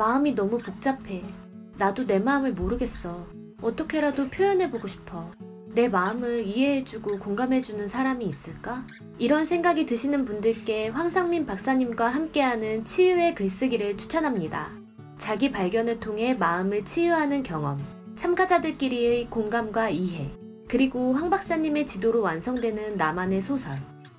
마음이 너무 복잡해. 나도 내 마음을 모르겠어. 어떻게라도 표현해보고 싶어. 내 마음을 이해해주고 공감해주는 사람이 있을까? 이런 생각이 드시는 분들께 황상민 박사님과 함께하는 치유의 글쓰기를 추천합니다. 자기 발견을 통해 마음을 치유하는 경험, 참가자들끼리의 공감과 이해, 그리고 황 박사님의 지도로 완성되는 나만의 소설.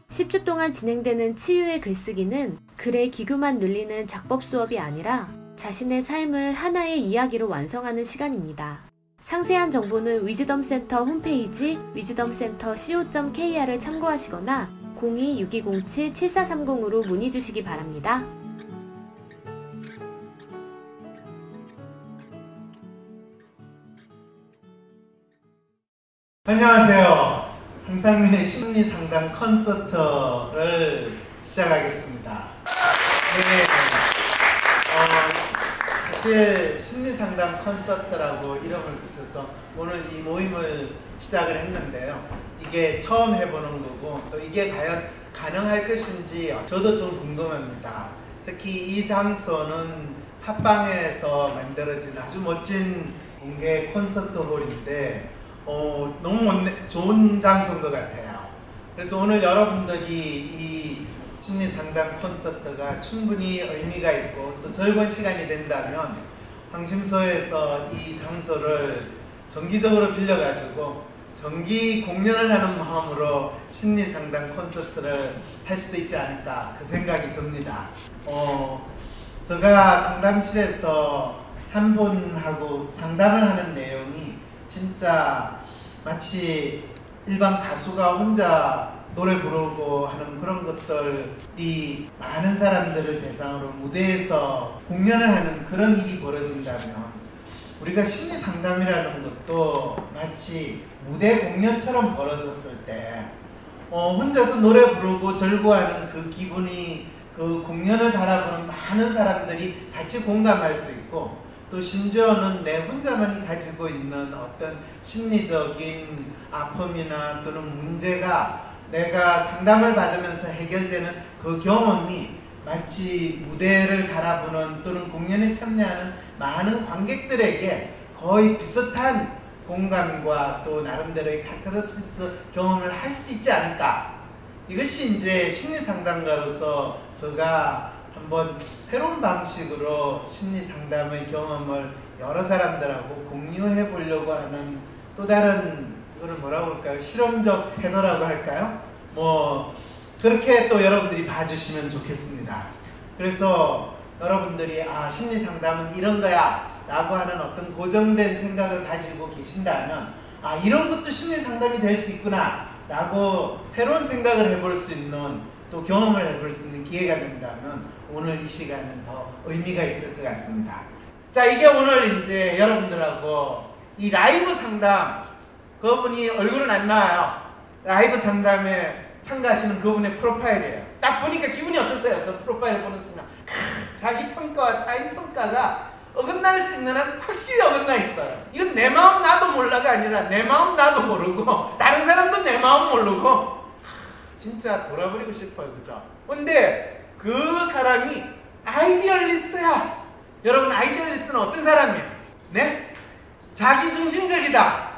10주 동안 진행되는 치유의 글쓰기는 글의 기교만 늘리는 작법 수업이 아니라 자신의 삶을 하나의 이야기로 완성하는 시간입니다. 상세한 정보는 위즈덤 센터 홈페이지 위즈덤센터 co.kr을 참고하시거나 02-6207-7430으로 문의 주시기 바랍니다. 안녕하세요. 황상민의 심리 상담 콘서트를 시작하겠습니다. 네. 어, 사실 심리상담 콘서트라고 이름을 붙여서 오늘 이 모임을 시작을 했는데요. 이게 처음 해보는 거고 또 이게 과연 가능할 것인지 저도 좀 궁금합니다. 특히 이 장소는 합방에서 만들어진 아주 멋진 공개 콘서트 홀인데 어, 너무 좋은 장소인 것 같아요. 그래서 오늘 여러분들이 이 심리 상담 콘서트가 충분히 의미가 있고 또 즐거운 시간이 된다면 황심소에서 이 장소를 정기적으로 빌려가지고 정기 공연을 하는 마음으로 심리 상담 콘서트를 할 수도 있지 않을까 그 생각이 듭니다. 어, 제가 상담실에서 한 분하고 상담을 하는 내용이 진짜 마치 일반 가수가 혼자 노래 부르고 하는 그런 것들이 많은 사람들을 대상으로 무대에서 공연을 하는 그런 일이 벌어진다면 우리가 심리 상담이라는 것도 마치 무대 공연처럼 벌어졌을 때 어, 혼자서 노래 부르고 즐거워하는 그 기분이 그 공연을 바라보는 많은 사람들이 같이 공감할 수 있고 또 심지어는 내 혼자만이 가지고 있는 어떤 심리적인 아픔이나 또는 문제가 내가 상담을 받으면서 해결되는 그 경험이 마치 무대를 바라보는 또는 공연에 참여하는 많은 관객들에게 거의 비슷한 공감과 또 나름대로의 카타르시스 경험을 할 수 있지 않을까. 이것이 이제 심리 상담가로서 제가 한번 새로운 방식으로 심리 상담의 경험을 여러 사람들하고 공유해 보려고 하는 또 다른 이거를 뭐라고 할까요? 실험적 테너라고 할까요? 뭐 그렇게 또 여러분들이 봐주시면 좋겠습니다. 그래서 여러분들이 아 심리 상담은 이런 거야 라고 하는 어떤 고정된 생각을 가지고 계신다면 아 이런 것도 심리 상담이 될 수 있구나 라고 새로운 생각을 해볼 수 있는 또 경험을 해볼 수 있는 기회가 된다면 오늘 이 시간은 더 의미가 있을 것 같습니다. 자, 이게 오늘 이제 여러분들하고 이 라이브 상담, 그분이 얼굴은 안 나와요. 라이브 상담에 참가하시는 그분의 프로파일이에요. 딱 보니까 기분이 어떠세요? 저 프로파일 보는 순간. 자기 평가와 타인 평가가 어긋날 수 있는 한 확실히 어긋나 있어요. 이건 내 마음 나도 몰라가 아니라 내 마음 나도 모르고 다른 사람도 내 마음 모르고 진짜 돌아버리고 싶어요. 그죠? 근데 그 사람이 idealist야. 여러분 idealist는 어떤 사람이에요? 네? 자기 중심적이다.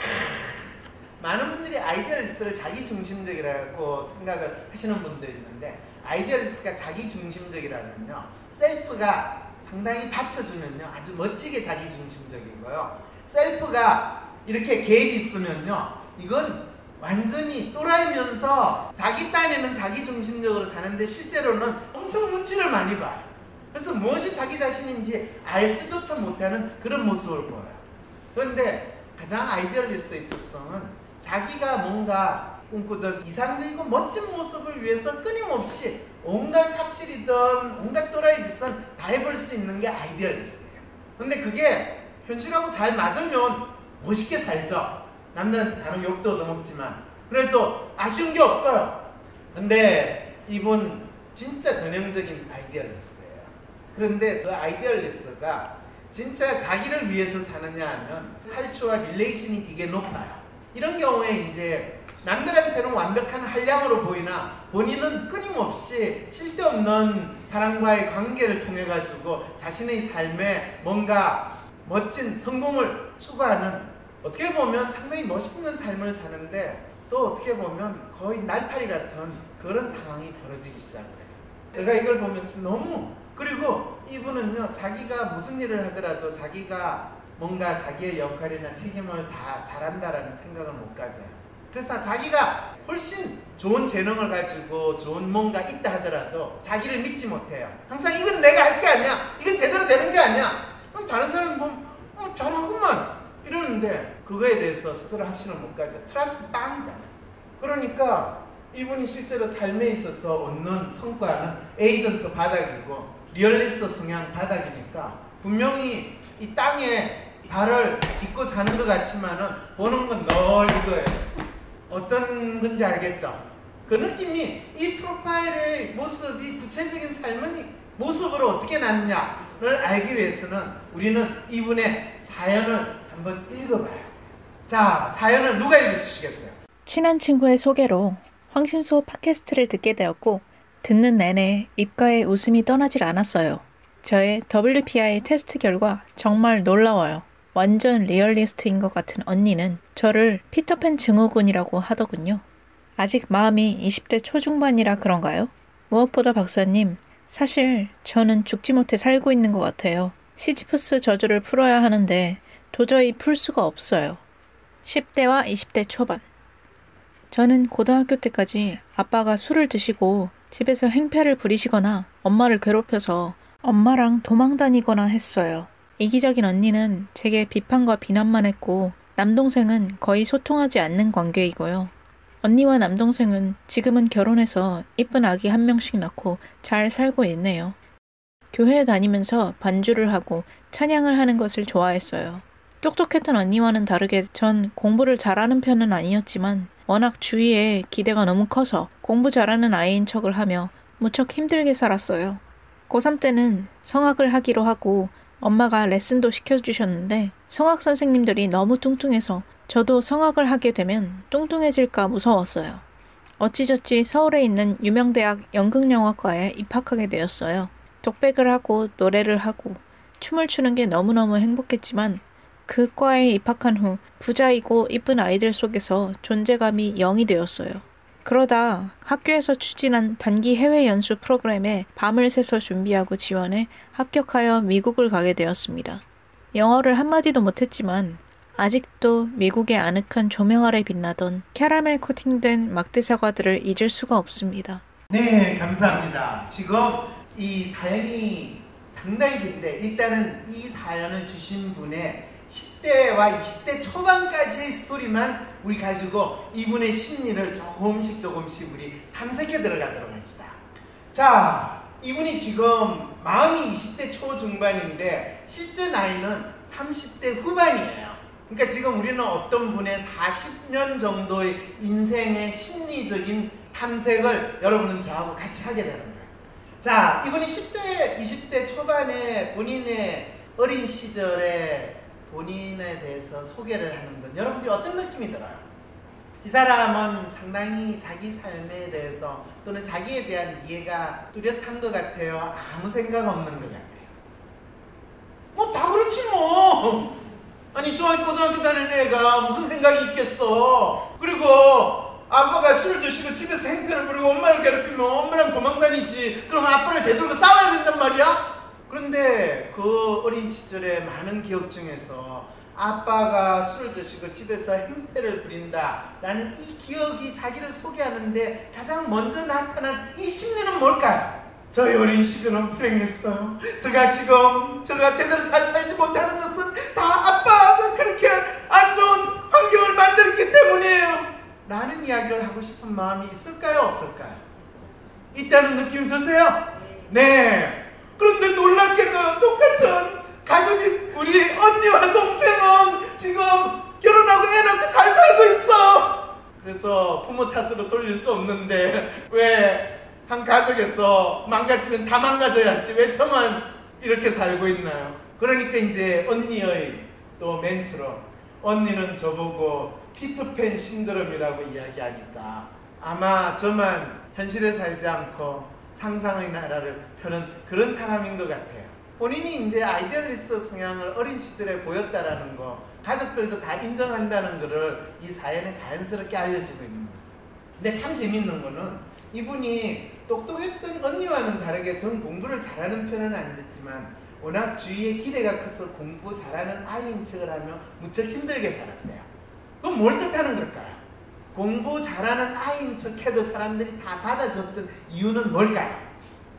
많은 분들이 idealist를 자기 중심적이라고 생각을 하시는 분들이 있는데 idealist가 자기 중심적이라면요. self가 상당히 받쳐주면요. 아주 멋지게 자기 중심적인 거요. self가 이렇게 갭이 있으면요. 이건 완전히 또라이면서 자기 딴에는 자기 중심적으로 사는데 실제로는 엄청 눈치를 많이 봐요. 그래서 무엇이 자기 자신인지 알 수조차 못하는 그런 모습을 보여요. 그런데 가장 아이디얼리스트의 특성은 자기가 뭔가 꿈꾸던 이상적이고 멋진 모습을 위해서 끊임없이 온갖 삽질이든 온갖 또라이 짓은 다 해볼 수 있는 게 아이디얼리스트예요. 근데 그게 현실하고 잘 맞으면 멋있게 살죠. 남들한테 다른 욕도 얻어먹지만 그래도 아쉬운 게 없어요. 근데 이분 진짜 전형적인 idealist예요. 그런데 그 idealist가 진짜 자기를 위해서 사느냐 하면 탈출와 릴레이션이 되게 높아요. 이런 경우에 이제 남들한테는 완벽한 한량으로 보이나 본인은 끊임없이 쓸데없는 사람과의 관계를 통해 가지고 자신의 삶에 뭔가 멋진 성공을 추구하는 어떻게 보면 상당히 멋있는 삶을 사는데 또 어떻게 보면 거의 날파리 같은 그런 상황이 벌어지기 시작해요. 제가 이걸 보면서 너무 그리고 이분은요 자기가 무슨 일을 하더라도 자기가 뭔가 자기의 역할이나 책임을 다 잘한다라는 생각을 못 가져요. 그래서 자기가 훨씬 좋은 재능을 가지고 좋은 뭔가 있다 하더라도 자기를 믿지 못해요. 항상 이건 내가 할 게 아니야. 이건 제대로 되는 게 아니야. 그럼 다른 사람 보면 어, 잘하구만 이러는데 그거에 대해서 스스로 확신을 못 가져. 트러스 빵이잖아. 그러니까 이분이 실제로 삶에 있어서 얻는 성과는 에이전트 바닥이고 리얼리스트 성향 바닥이니까 분명히 이 땅에 발을 딛고 사는 것 같지만은 보는 건 늘 이거예요. 어떤 건지 알겠죠? 그 느낌이 이 프로파일의 모습이 구체적인 삶의 모습으로 어떻게 났냐를 알기 위해서는 우리는 이분의 사연을 한번 읽어봐요. 자, 사연을 누가 읽어주시겠어요? 친한 친구의 소개로 황심소 팟캐스트를 듣게 되었고 듣는 내내 입가에 웃음이 떠나질 않았어요. 저의 WPI 테스트 결과 정말 놀라워요. 완전 리얼리스트인 것 같은 언니는 저를 피터팬 증후군이라고 하더군요. 아직 마음이 20대 초중반이라 그런가요? 무엇보다 박사님, 사실 저는 죽지 못해 살고 있는 것 같아요. 시지프스 저주를 풀어야 하는데 도저히 풀 수가 없어요. 10대와 20대 초반. 저는 고등학교 때까지 아빠가 술을 드시고 집에서 행패를 부리시거나 엄마를 괴롭혀서 엄마랑 도망 다니거나 했어요. 이기적인 언니는 제게 비판과 비난만 했고 남동생은 거의 소통하지 않는 관계이고요. 언니와 남동생은 지금은 결혼해서 이쁜 아기 한 명씩 낳고 잘 살고 있네요. 교회에 다니면서 반주를 하고 찬양을 하는 것을 좋아했어요. 똑똑했던 언니와는 다르게 전 공부를 잘하는 편은 아니었지만 워낙 주위에 기대가 너무 커서 공부 잘하는 아이인 척을 하며 무척 힘들게 살았어요. 고3 때는 성악을 하기로 하고 엄마가 레슨도 시켜주셨는데 성악 선생님들이 너무 뚱뚱해서 저도 성악을 하게 되면 뚱뚱해질까 무서웠어요. 어찌저찌 서울에 있는 유명대학 연극영화과에 입학하게 되었어요. 독백을 하고 노래를 하고 춤을 추는 게 너무너무 행복했지만 그 과에 입학한 후 부자이고 이쁜 아이들 속에서 존재감이 0이 되었어요. 그러다 학교에서 추진한 단기 해외 연수 프로그램에 밤을 새서 준비하고 지원해 합격하여 미국을 가게 되었습니다. 영어를 한마디도 못했지만 아직도 미국의 아늑한 조명 아래 빛나던 캐러멜 코팅된 막대 사과들을 잊을 수가 없습니다. 네, 감사합니다. 지금 이 사연이 상당히 긴데 일단은 이 사연을 주신 분의 10대와 20대 초반까지의 스토리만 우리 가지고 이분의 심리를 조금씩 조금씩 우리 탐색해 들어가도록 합시다. 자, 이분이 지금 마음이 20대 초중반인데 실제 나이는 30대 후반이에요. 그러니까 지금 우리는 어떤 분의 40년 정도의 인생의 심리적인 탐색을 여러분은 저하고 같이 하게 되는 거예요. 자, 이분이 10대, 20대 초반에 본인의 어린 시절에 본인에 대해서 소개를 하는 건 여러분들이 어떤 느낌이 들어요? 이 사람은 상당히 자기 삶에 대해서 또는 자기에 대한 이해가 뚜렷한 것 같아요. 아무 생각 없는 것 같아요. 뭐 다 그렇지 뭐. 아니 중학교 고등학교 다니는 애가 무슨 생각이 있겠어. 그리고 아빠가 술 드시고 집에서 행패를 부리고 엄마를 괴롭히면 엄마랑 도망다니지. 그럼 아빠를 되돌고 싸워야 된단 말이야? 그런데 그 어린 시절에 많은 기억 중에서 아빠가 술을 드시고 집에서 행패를 부린다 라는 이 기억이 자기를 소개하는데 가장 먼저 나타난 이 심리는 뭘까요? 저희 어린 시절은 불행했어요. 제가 지금 제가 제대로 잘 살지 못하는 것은 다 아빠가 그렇게 안 좋은 환경을 만들었기 때문이에요. 라는 이야기를 하고 싶은 마음이 있을까요? 없을까요? 있다는 느낌 드세요? 네. 그런데 놀랍게도 똑같은 가족이 우리 언니와 동생은 지금 결혼하고 애 낳고 잘 살고 있어. 그래서 부모 탓으로 돌릴 수 없는데 왜 한 가족에서 망가지면 다 망가져야지 왜 저만 이렇게 살고 있나요? 그러니까 이제 언니의 또 멘트로 언니는 저보고 피터팬 신드롬이라고 이야기하니까 아마 저만 현실에 살지 않고 상상의 나라를 펴는 그런 사람인 것 같아요. 본인이 이제 아이디얼리스트 성향을 어린 시절에 보였다라는 거, 가족들도 다 인정한다는 것을 이 사연에 자연스럽게 알려지고 있는 거죠. 근데 참 재밌는 거는 이분이 똑똑했던 언니와는 다르게 전 공부를 잘하는 편은 아니었지만 워낙 주위에 기대가 커서 공부 잘하는 아이인 척을 하며 무척 힘들게 살았대요. 그건 뭘 뜻하는 걸까요? 공부 잘하는 아이인 척해도 사람들이 다 받아줬던 이유는 뭘까요?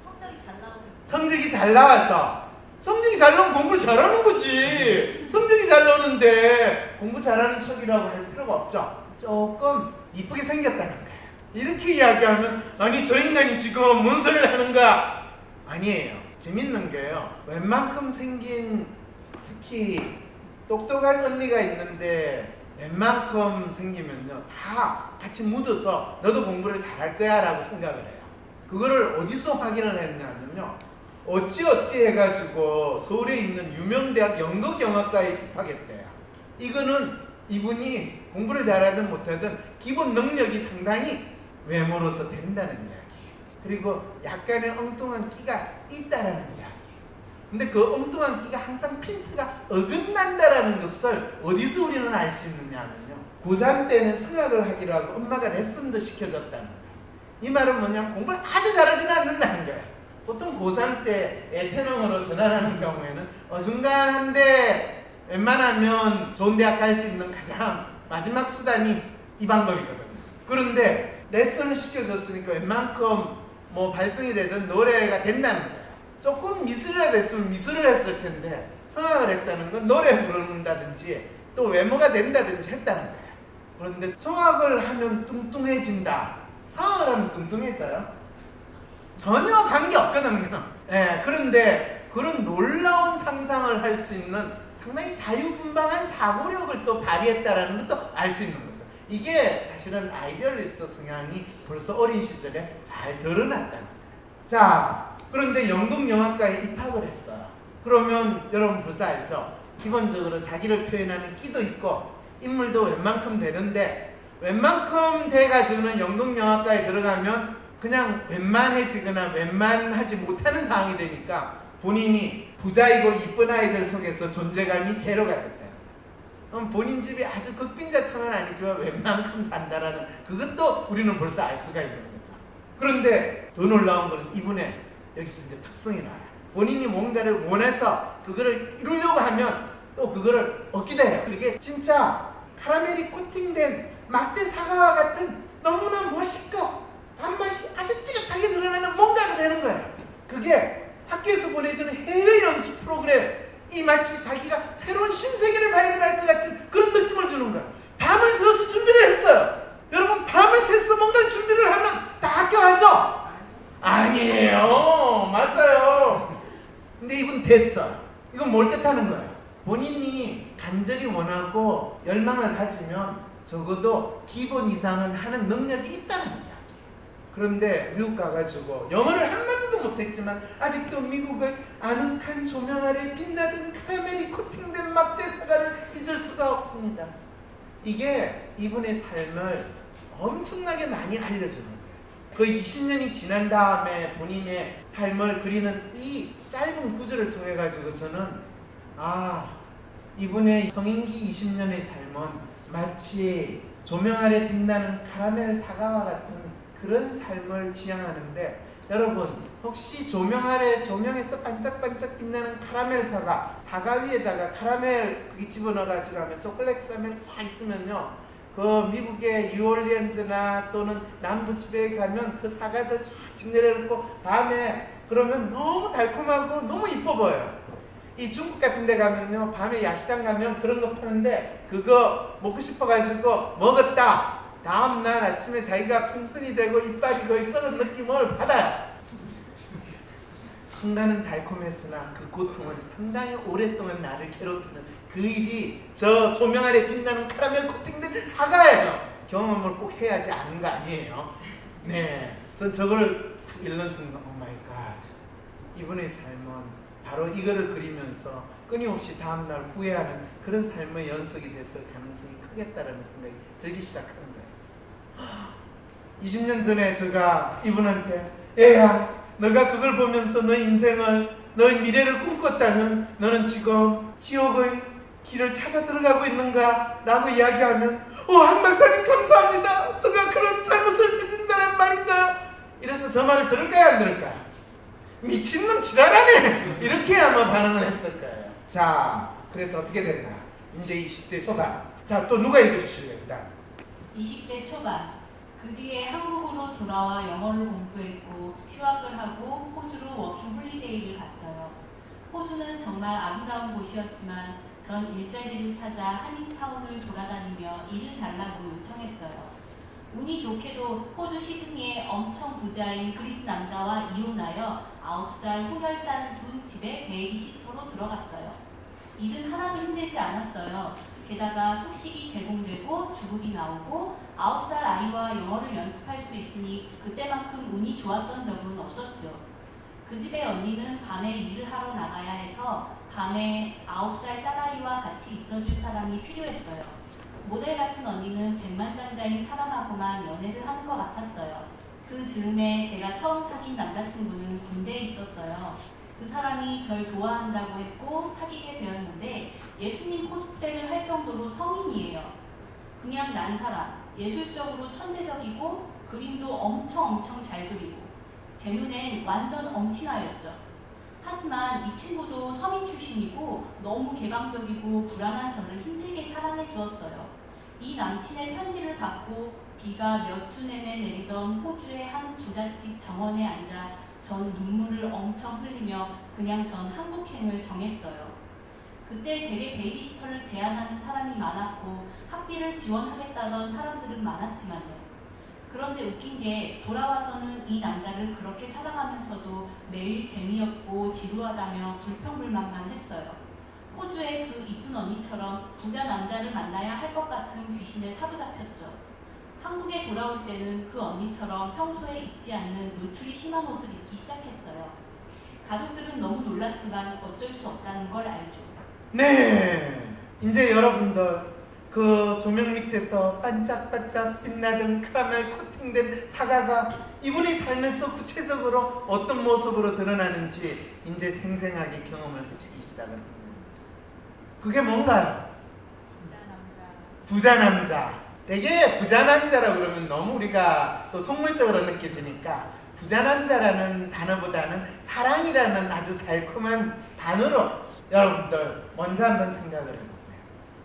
성적이 잘 나오는 성적이 잘 나와서 성적이 잘 나오면 공부를 잘하는 거지. 성적이 잘 나오는데 공부 잘하는 척이라고 할 필요가 없죠. 조금 이쁘게 생겼다는 거예요. 이렇게 이야기하면 아니 저 인간이 지금 뭔 소리를 하는가? 아니에요. 재밌는 게요. 웬만큼 생긴 특히 똑똑한 언니가 있는데 웬만큼 생기면요 다 같이 묻어서 너도 공부를 잘할 거야 라고 생각을 해요. 그거를 어디서 확인을 했냐면요. 어찌어찌 해가지고 서울에 있는 유명대학 연극영화과에 입학했대요. 이거는 이분이 공부를 잘하든 못하든 기본 능력이 상당히 외모로서 된다는 이야기예요. 그리고 약간의 엉뚱한 끼가 있다라는 이야기. 근데 그 엉뚱한 끼가 항상 핀트가 어긋난다라는 것을 어디서 우리는 알 수 있느냐면요. 고3 때는 성악을 하기로 하고 엄마가 레슨도 시켜줬다는 거예요. 이 말은 뭐냐면 공부를 아주 잘하지는 않는다는 거예요. 보통 고3 때 예체능으로 전환하는 경우에는 어중간한데 웬만하면 좋은 대학 갈 수 있는 가장 마지막 수단이 이 방법이거든요. 그런데 레슨을 시켜줬으니까 웬만큼 뭐 발성이 되든 노래가 된다는 거예요. 조금 미술이라 됐으면 미술을 했을 텐데 성악을 했다는 건 노래 부른다든지 또 외모가 된다든지 했다는 거예요. 그런데 성악을 하면 뚱뚱해진다. 성악을 하면 뚱뚱해져요? 전혀 관계 없거든요. 예, 그런데 그런 놀라운 상상을 할 수 있는 상당히 자유분방한 사고력을 또 발휘했다라는 것도 알 수 있는 거죠. 이게 사실은 아이디얼리스트 성향이 벌써 어린 시절에 잘 드러났다는 거예요. 자, 그런데 연극영화과에 입학을 했어요. 그러면 여러분 벌써 알죠? 기본적으로 자기를 표현하는 끼도 있고 인물도 웬만큼 되는데 웬만큼 돼가지고는 연극영화과에 들어가면 그냥 웬만해지거나 웬만하지 못하는 상황이 되니까 본인이 부자이고 이쁜 아이들 속에서 존재감이 제로가 됐다. 그럼 본인 집이 아주 극빈자처는 아니지만 웬만큼 산다라는 그것도 우리는 벌써 알 수가 있는 거죠. 그런데 더 놀라운 거는 이분의 여기서 이제 특성이 나와요. 본인이 뭔가를 원해서 그거를 이루려고 하면 또 그거를 얻기도 해요. 그게 진짜 카라멜이 코팅된 막대 사과와 같은 너무나 멋있고 단맛이 아주 뚜렷하게 드러나는 뭔가가 되는 거예요. 그게 학교에서 보내주는 해외 연수 프로그램 이 마치 자기가 새로운 신세계를 발견할 것 같은 그런 느낌을 주는 거야. 밤을 새워서 준비를 했어요. 여러분 밤을 새서 뭔가 준비를 하면 다 합격하죠? 아니에요. 맞아요. 근데 이분 됐어. 이건 뭘 뜻하는 거예요? 본인이 간절히 원하고 열망을 가지면 적어도 기본 이상은 하는 능력이 있다는 이야기. 그런데 미국 가가지고 영어를 한마디도 못했지만 아직도 미국의 아늑한 조명 아래 빛나던 카라멜이 코팅된 막대 사과를 잊을 수가 없습니다. 이게 이분의 삶을 엄청나게 많이 알려주는. 그 20년이 지난 다음에 본인의 삶을 그리는 이 짧은 구절을 통해 가지고 저는 아 이분의 성인기 20년의 삶은 마치 조명 아래 빛나는 카라멜 사과와 같은 그런 삶을 지향하는데 여러분 혹시 조명 아래 조명에서 반짝반짝 빛나는 카라멜 사과 사과 위에다가 카라멜 그게 집어넣어 가지고 하면 초콜릿 카라멜 쫙 있으면요 그 미국의 뉴올리언즈나 또는 남부 지배에 가면 그 사과들 쫙 뒷내려놓고 밤에 그러면 너무 달콤하고 너무 이뻐 보여요. 이 중국 같은 데 가면요 밤에 야시장 가면 그런 거 파는데 그거 먹고 싶어 가지고 먹었다 다음 날 아침에 자기가 풍선이 되고 이빨이 거의 썩은 느낌을 받아요. 순간은 달콤했으나 그 고통은 상당히 오랫동안 나를 괴롭히는 그 일이 저 조명 아래 빛나는 카라멜 코팅된 사과예요. 경험을 꼭 해야지 아는 거 아니에요. 네. 전 저걸 읽는 순간 oh my god. 이분의 삶은 바로 이거를 그리면서 끊임없이 다음날 후회하는 그런 삶의 연속이 됐을 가능성이 크겠다라는 생각이 들기 시작하는 거예요. 20년 전에 제가 이분한테 애야 너가 그걸 보면서 너 인생을 너의 미래를 꿈꿨다면 너는 지금 지옥의 길을 찾아 들어가고 있는가? 라고 이야기하면 어, 황 박사님 감사합니다. 제가 그런 잘못을 저지른다는 말인가? 이래서 저 말을 들을까요? 안 들을까요? 미친놈 지랄하네! 이렇게 아마 반응을 했을 거예요. 자, 그래서 어떻게 됐나? 이제 20대 초반. 자, 또 누가 읽어주실래요? 그 다음. 20대 초반 그 뒤에 한국으로 돌아와 영어를 공부했고 휴학을 하고 호주로 워킹 홀리데이를 갔어요. 호주는 정말 아름다운 곳이었지만 전 일자리를 찾아 한인타운을 돌아다니며 일을 달라고 요청했어요. 운이 좋게도 호주 시드니의 엄청 부자인 그리스 남자와 이혼하여 9살 혼혈딸을 둔 집에 베이비시터로 들어갔어요. 일은 하나도 힘들지 않았어요. 게다가 숙식이 제공되고 주급이 나오고 9살 아이와 영어를 연습할 수 있으니 그때만큼 운이 좋았던 적은 없었죠. 그 집의 언니는 밤에 일을 하러 나가야 해서 밤에 9살 딸아이와 같이 있어줄 사람이 필요했어요. 모델 같은 언니는 백만장자인 사람하고만 연애를 하는 것 같았어요. 그 즈음에 제가 처음 사귄 남자친구는 군대에 있었어요. 그 사람이 절 좋아한다고 했고 사귀게 되었는데 예수님 코스프레를 할 정도로 성인이에요. 그냥 난 사람, 예술적으로 천재적이고 그림도 엄청 엄청 잘 그리고 제 눈엔 완전 엄친아였죠. 하지만 이 친구도 서민 출신이고 너무 개방적이고 불안한 저를 힘들게 사랑해 주었어요. 이 남친의 편지를 받고 비가 몇 주 내내 내리던 호주의 한 부잣집 정원에 앉아 전 눈물을 엄청 흘리며 그냥 전 한국행을 정했어요. 그때 제게 베이비시터를 제안하는 사람이 많았고 학비를 지원하겠다던 사람들은 많았지만요. 그런데 웃긴 게 돌아와서는 이 남자를 그렇게 사랑하면서도 매일 재미없고 지루하다며 불평불만만 했어요. 호주의 그 이쁜 언니처럼 부자 남자를 만나야 할 것 같은 귀신에 사로잡혔죠. 한국에 돌아올 때는 그 언니처럼 평소에 입지 않는 노출이 심한 옷을 입기 시작했어요. 가족들은 너무 놀랐지만 어쩔 수 없다는 걸 알죠. 네. 이제 여러분들 그 조명 밑에서 반짝반짝 빛나던 크라멜 코팅된 사과가 이분이 살면서 구체적으로 어떤 모습으로 드러나는지 이제 생생하게 경험을 하시기 시작을 합니다. 그게 뭔가요? 부자 남자. 되게 부자 남자라 그러면 너무 우리가 또 속물적으로 느껴지니까 부자 남자라는 단어보다는 사랑이라는 아주 달콤한 단어로 여러분들 먼저 한번 생각을 해보세요.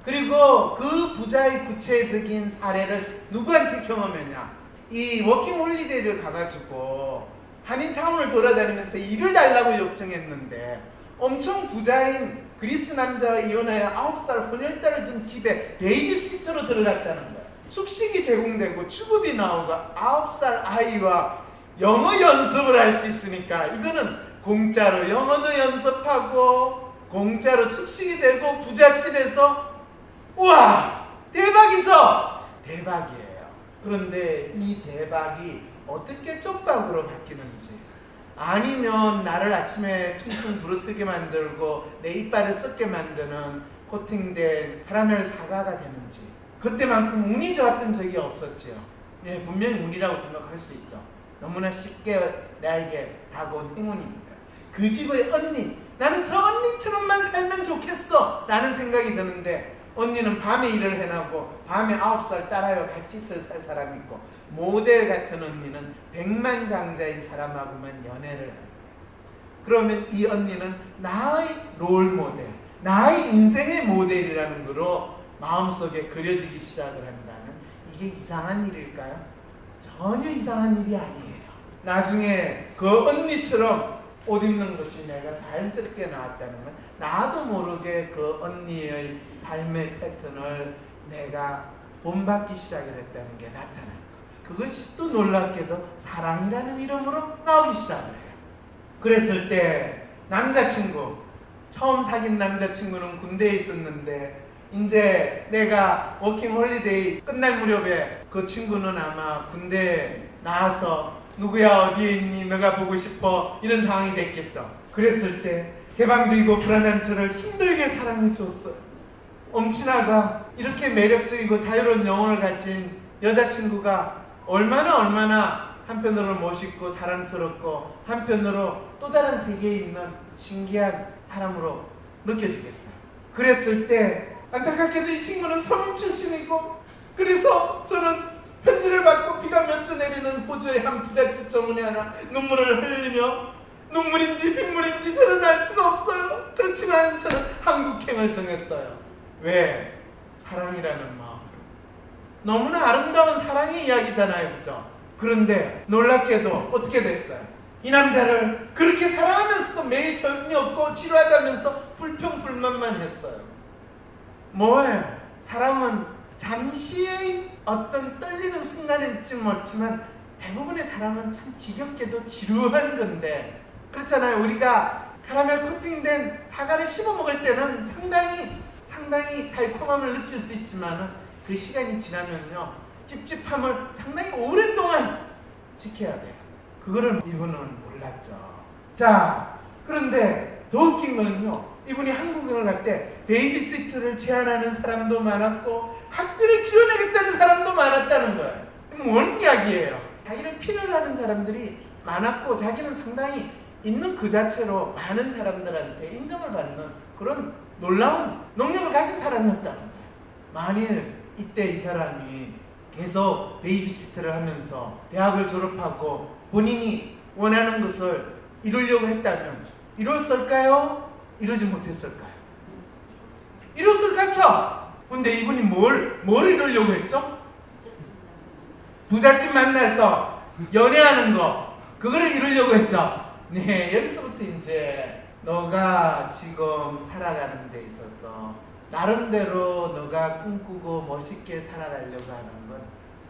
그리고 그 부자의 구체적인 사례를 누구한테 경험했냐? 이 워킹 홀리데이를 가가지고 한인타운을 돌아다니면서 일을 달라고 요청했는데 엄청 부자인 그리스 남자와 이혼하여 9살 혼혈딸을 둔 집에 베이비시터로 들어갔다는 거예요. 숙식이 제공되고 주급이 나오고 9살 아이와 영어 연습을 할 수 있으니까 이거는 공짜로 영어도 연습하고 공짜로 숙식이 되고 부잣집에서 우와 대박이죠? 대박이에요. 그런데 이 대박이 어떻게 쪽박으로 바뀌는지. 아니면 나를 아침에 퉁퉁 부르트게 만들고 내 이빨을 썩게 만드는 코팅된 카라멜 사과가 되는지. 그때만큼 운이 좋았던 적이 없었지요. 네, 분명히 운이라고 생각할 수 있죠. 너무나 쉽게 나에게 다가온 행운입니다. 그 집의 언니 나는 저 언니처럼만 살면 좋겠어 라는 생각이 드는데 언니는 밤에 일을 해나고 밤에 아홉 살 딸아이와 같이 살 사람이 있고 모델 같은 언니는 백만장자인 사람하고만 연애를 해요. 그러면 이 언니는 나의 롤 모델, 나의 인생의 모델이라는 거로 마음속에 그려지기 시작을 한다면 이게 이상한 일일까요? 전혀 이상한 일이 아니에요. 나중에 그 언니처럼 옷 입는 것이 내가 자연스럽게 나왔다는 건 나도 모르게 그 언니의 삶의 패턴을 내가 본받기 시작을 했다는 게 나타나는 거. 그것이 또 놀랍게도 사랑이라는 이름으로 나오기 시작을 해요. 그랬을 때 남자친구 처음 사귄 남자친구는 군대에 있었는데 이제 내가 워킹 홀리데이 끝날 무렵에 그 친구는 아마 군대에 나와서 누구야 어디에 있니 너가 보고 싶어 이런 상황이 됐겠죠. 그랬을 때 개방적이고 불안한 저를 힘들게 사랑해 줬어요. 엄친아가 이렇게 매력적이고 자유로운 영혼을 가진 여자친구가 얼마나 얼마나 한편으로 멋있고 사랑스럽고 한편으로 또 다른 세계에 있는 신기한 사람으로 느껴지겠어요. 그랬을 때 안타깝게도 이 친구는 서민 출신이고 그래서 저는 편지를 받고 비가 몇 주 내리는 호주의 한 부잣집 정원에 하나 눈물을 흘리며 눈물인지 빗물인지 저는 알 수가 없어요. 그렇지만 저는 한국행을 정했어요. 왜? 사랑이라는 마음으로. 너무나 아름다운 사랑의 이야기잖아요. 그죠? 그런데 놀랍게도 어떻게 됐어요? 이 남자를 그렇게 사랑하면서도 매일 정이 없고 지루하다면서 불평불만만 했어요. 뭐예요? 사랑은 잠시의 어떤 떨리는 순간일지 모르지만 대부분의 사랑은 참 지겹게도 지루한 건데 그렇잖아요. 우리가 카라멜 코팅된 사과를 씹어 먹을 때는 상당히 상당히 달콤함을 느낄 수 있지만 그 시간이 지나면요 찝찝함을 상당히 오랫동안 지켜야 돼요. 그거를 이분은 몰랐죠. 자 그런데 더 웃긴 거는요 이분이 한국을 갈 때 베이비시터를 제안하는 사람도 많았고 학비를 지원하겠다는 사람도 많았다는 거예요. 뭔 이야기예요? 자기를 필요로 하는 사람들이 많았고 자기는 상당히 있는 그 자체로 많은 사람들한테 인정을 받는 그런 놀라운 능력을 가진 사람이었다는 거예요. 만일 이때 이 사람이 계속 베이비시터를 하면서 대학을 졸업하고 본인이 원하는 것을 이루려고 했다면 이뤘을까요? 이루지 못했을까요? 이뤘을까죠 근데 이분이 뭘, 뭘 이루려고 했죠? 부잣집 만나서 연애하는 거, 그거를 이루려고 했죠? 네, 여기서부터 이제 너가 지금 살아가는 데 있어서 나름대로 너가 꿈꾸고 멋있게 살아가려고 하는 건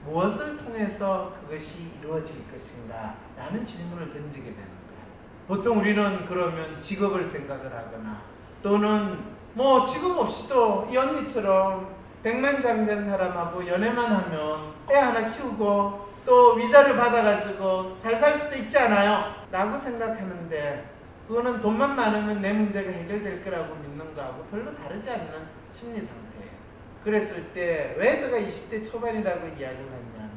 무엇을 통해서 그것이 이루어질 것인가? 라는 질문을 던지게 되는 거야. 보통 우리는 그러면 직업을 생각을 하거나 또는 뭐 직업 없이도 이 언니처럼 백만장자인 사람하고 연애만 하면 애 하나 키우고 또 위자를 받아가지고 잘 살 수도 있지 않아요? 라고 생각하는데 그거는 돈만 많으면 내 문제가 해결될 거라고 믿는 거하고 별로 다르지 않는 심리 상태예요. 그랬을 때 왜 제가 20대 초반이라고 이야기를 하냐면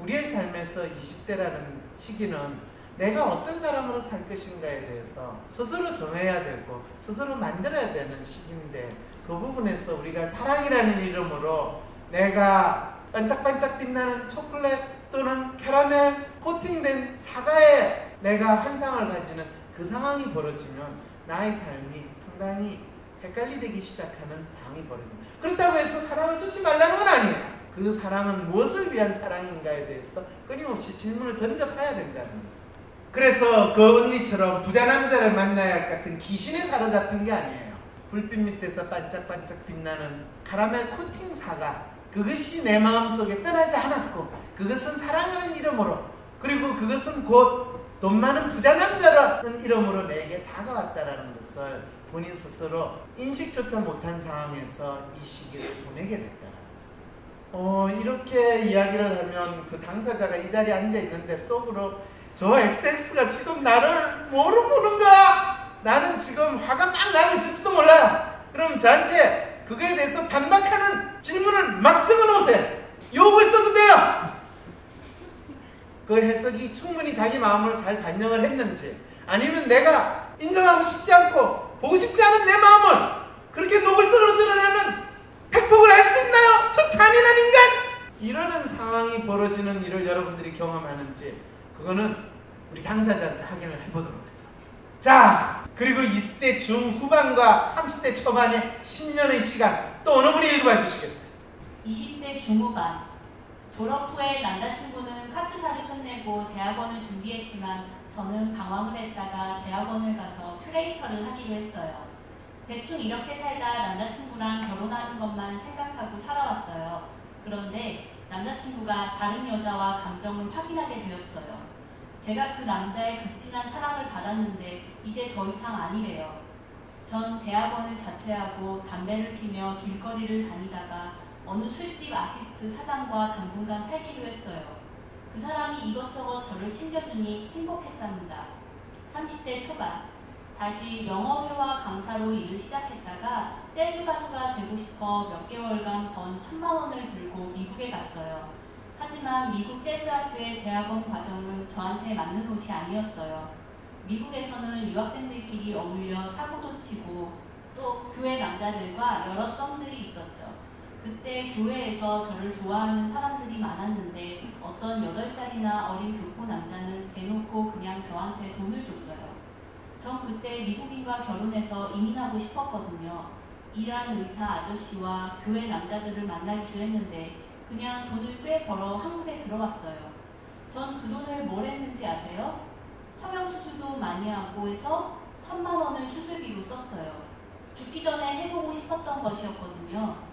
우리의 삶에서 20대라는 시기는 내가 어떤 사람으로 살 것인가에 대해서 스스로 정해야 되고 스스로 만들어야 되는 시기인데 그 부분에서 우리가 사랑이라는 이름으로 내가 반짝반짝 빛나는 초콜릿 또는 캐러멜 코팅된 사과에 내가 환상을 가지는 그 상황이 벌어지면 나의 삶이 상당히 헷갈리되기 시작하는 상황이 벌어집니다. 그렇다고 해서 사랑을 쫓지 말라는 건 아니에요. 그 사랑은 무엇을 위한 사랑인가에 대해서 끊임없이 질문을 던져봐야 된다는 거죠. 그래서 그 언니처럼 부자 남자를 만나야 할 같은 귀신에 사로잡힌 게 아니에요. 불빛 밑에서 반짝반짝 빛나는 카라멜 코팅 사가 그것이 내 마음속에 떠나지 않았고 그것은 사랑하는 이름으로 그리고 그것은 곧 돈 많은 부자 남자라는 이름으로 내게 다가왔다라는 것을 본인 스스로 인식조차 못한 상황에서 이 시기를 보내게 됐다는 어, 이렇게 이야기를 하면 그 당사자가 이 자리에 앉아 있는데 속으로 저 엑센스가 지금 나를 뭐로 보는가? 나는 지금 화가 막 나고 있을지도 몰라요. 그럼 저한테 그거에 대해서 반박하는 질문을 막 적어 놓으세요. 요구했어도 돼요. 그 해석이 충분히 자기 마음을 잘 반영을 했는지 아니면 내가 인정하고 싶지 않고 보고 싶지 않은 내 마음을 그렇게 노골적으로 드러내는 팩폭을 알수 있나요? 저 잔인한 인간! 이러는 상황이 벌어지는 일을 여러분들이 경험하는지 그거는 우리 당사자한테 확인을 해보도록 하죠. 자, 그리고 20대 중후반과 30대 초반의 10년의 시간 또 어느 분이 읽어봐 주시겠어요? 20대 중후반 졸업 후에 남자친구는 카투사를 끝내고 대학원을 준비했지만 저는 방황을 했다가 대학원을 가서 큐레이터를 하기로 했어요. 대충 이렇게 살다 남자친구랑 결혼하는 것만 생각하고 살아왔어요. 그런데 남자친구가 다른 여자와 감정을 확인하게 되었어요. 제가 그 남자의 극진한 사랑을 받았는데 이제 더 이상 아니래요. 전 대학원을 자퇴하고 담배를 피며 길거리를 다니다가 어느 술집 아티스트 사장과 당분간 살기로 했어요. 그 사람이 이것저것 저를 챙겨주니 행복했답니다. 30대 초반 다시 영어회화 강사로 일을 시작했다가 재즈 가수가 되고 싶어 몇 개월간 번 천만 원을 들고 미국에 갔어요. 하지만 미국 재즈학교의 대학원 과정은 저한테 맞는 옷이 아니었어요. 미국에서는 유학생들끼리 어울려 사고도 치고 또 교회 남자들과 여러 썸들이 있었죠. 그때 교회에서 저를 좋아하는 사람들이 많았는데 어떤 8살이나 어린 교포 남자는 대놓고 그냥 저한테 돈을 줬어요. 전 그때 미국인과 결혼해서 이민하고 싶었거든요. 일한 의사 아저씨와 교회 남자들을 만나기도 했는데 그냥 돈을 꽤 벌어 한국에 들어왔어요. 전 그 돈을 뭘 했는지 아세요? 성형수술도 많이 하고 해서 천만 원을 수술비로 썼어요. 죽기 전에 해보고 싶었던 것이었거든요.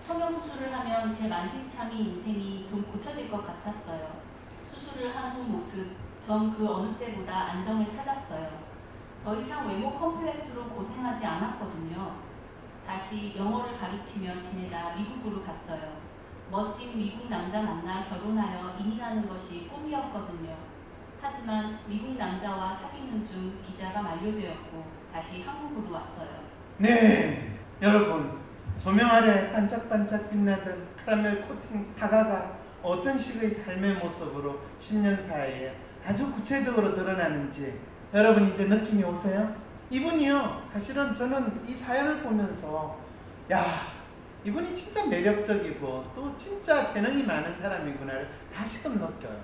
성형 수술을 하면 제 만신창이 인생이 좀 고쳐질 것 같았어요. 수술을 한 후 모습, 전 그 어느 때보다 안정을 찾았어요. 더 이상 외모 컴플렉스로 고생하지 않았거든요. 다시 영어를 가르치며 지내다 미국으로 갔어요. 멋진 미국 남자 만나 결혼하여 이민하는 것이 꿈이었거든요. 하지만 미국 남자와 사귀는 중 비자가 만료되었고 다시 한국으로 왔어요. 네, 여러분 조명 아래 반짝반짝 빛나던 카라멜 코팅 사과가 어떤 식의 삶의 모습으로 10년 사이에 아주 구체적으로 드러나는지 여러분 이제 느낌이 오세요? 이분이요 사실은 저는 이 사연을 보면서 야 이분이 진짜 매력적이고 또 진짜 재능이 많은 사람이구나를 다시금 느껴요.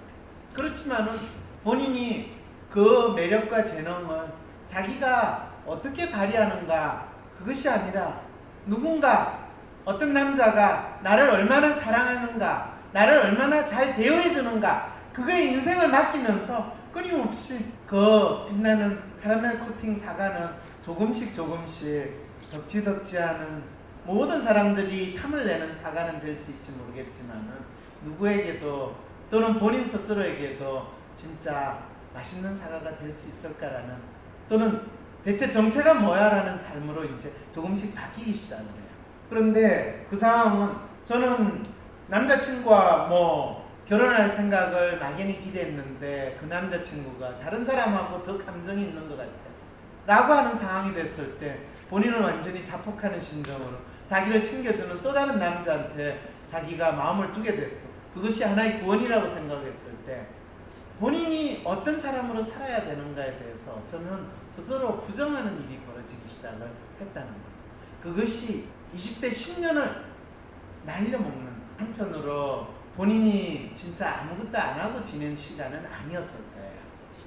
그렇지만은 본인이 그 매력과 재능을 자기가 어떻게 발휘하는가 그것이 아니라 누군가 어떤 남자가 나를 얼마나 사랑하는가 나를 얼마나 잘 대우해 주는가 그거에 인생을 맡기면서 끊임없이 그 빛나는 카라멜 코팅 사과는 조금씩 조금씩 덕지덕지 하는 모든 사람들이 탐을 내는 사과는 될 수 있지 모르겠지만 누구에게도 또는 본인 스스로에게도 진짜 맛있는 사과가 될 수 있을까라는 또는 대체 정체가 뭐야라는 삶으로 이제 조금씩 바뀌기 시작을 해요. 그런데 그 상황은 저는 남자친구와 뭐 결혼할 생각을 막연히 기대했는데 그 남자친구가 다른 사람하고 더 감정이 있는 것 같아. 라고 하는 상황이 됐을 때 본인을 완전히 자폭하는 심정으로 자기를 챙겨주는 또 다른 남자한테 자기가 마음을 두게 됐어. 그것이 하나의 구원이라고 생각했을 때 본인이 어떤 사람으로 살아야 되는가에 대해서 저는 스스로 부정하는 일이 벌어지기 시작을 했다는 거죠. 그것이 20대 10년을 날려먹는 한편으로 본인이 진짜 아무것도 안 하고 지낸 시간은 아니었을 거예요.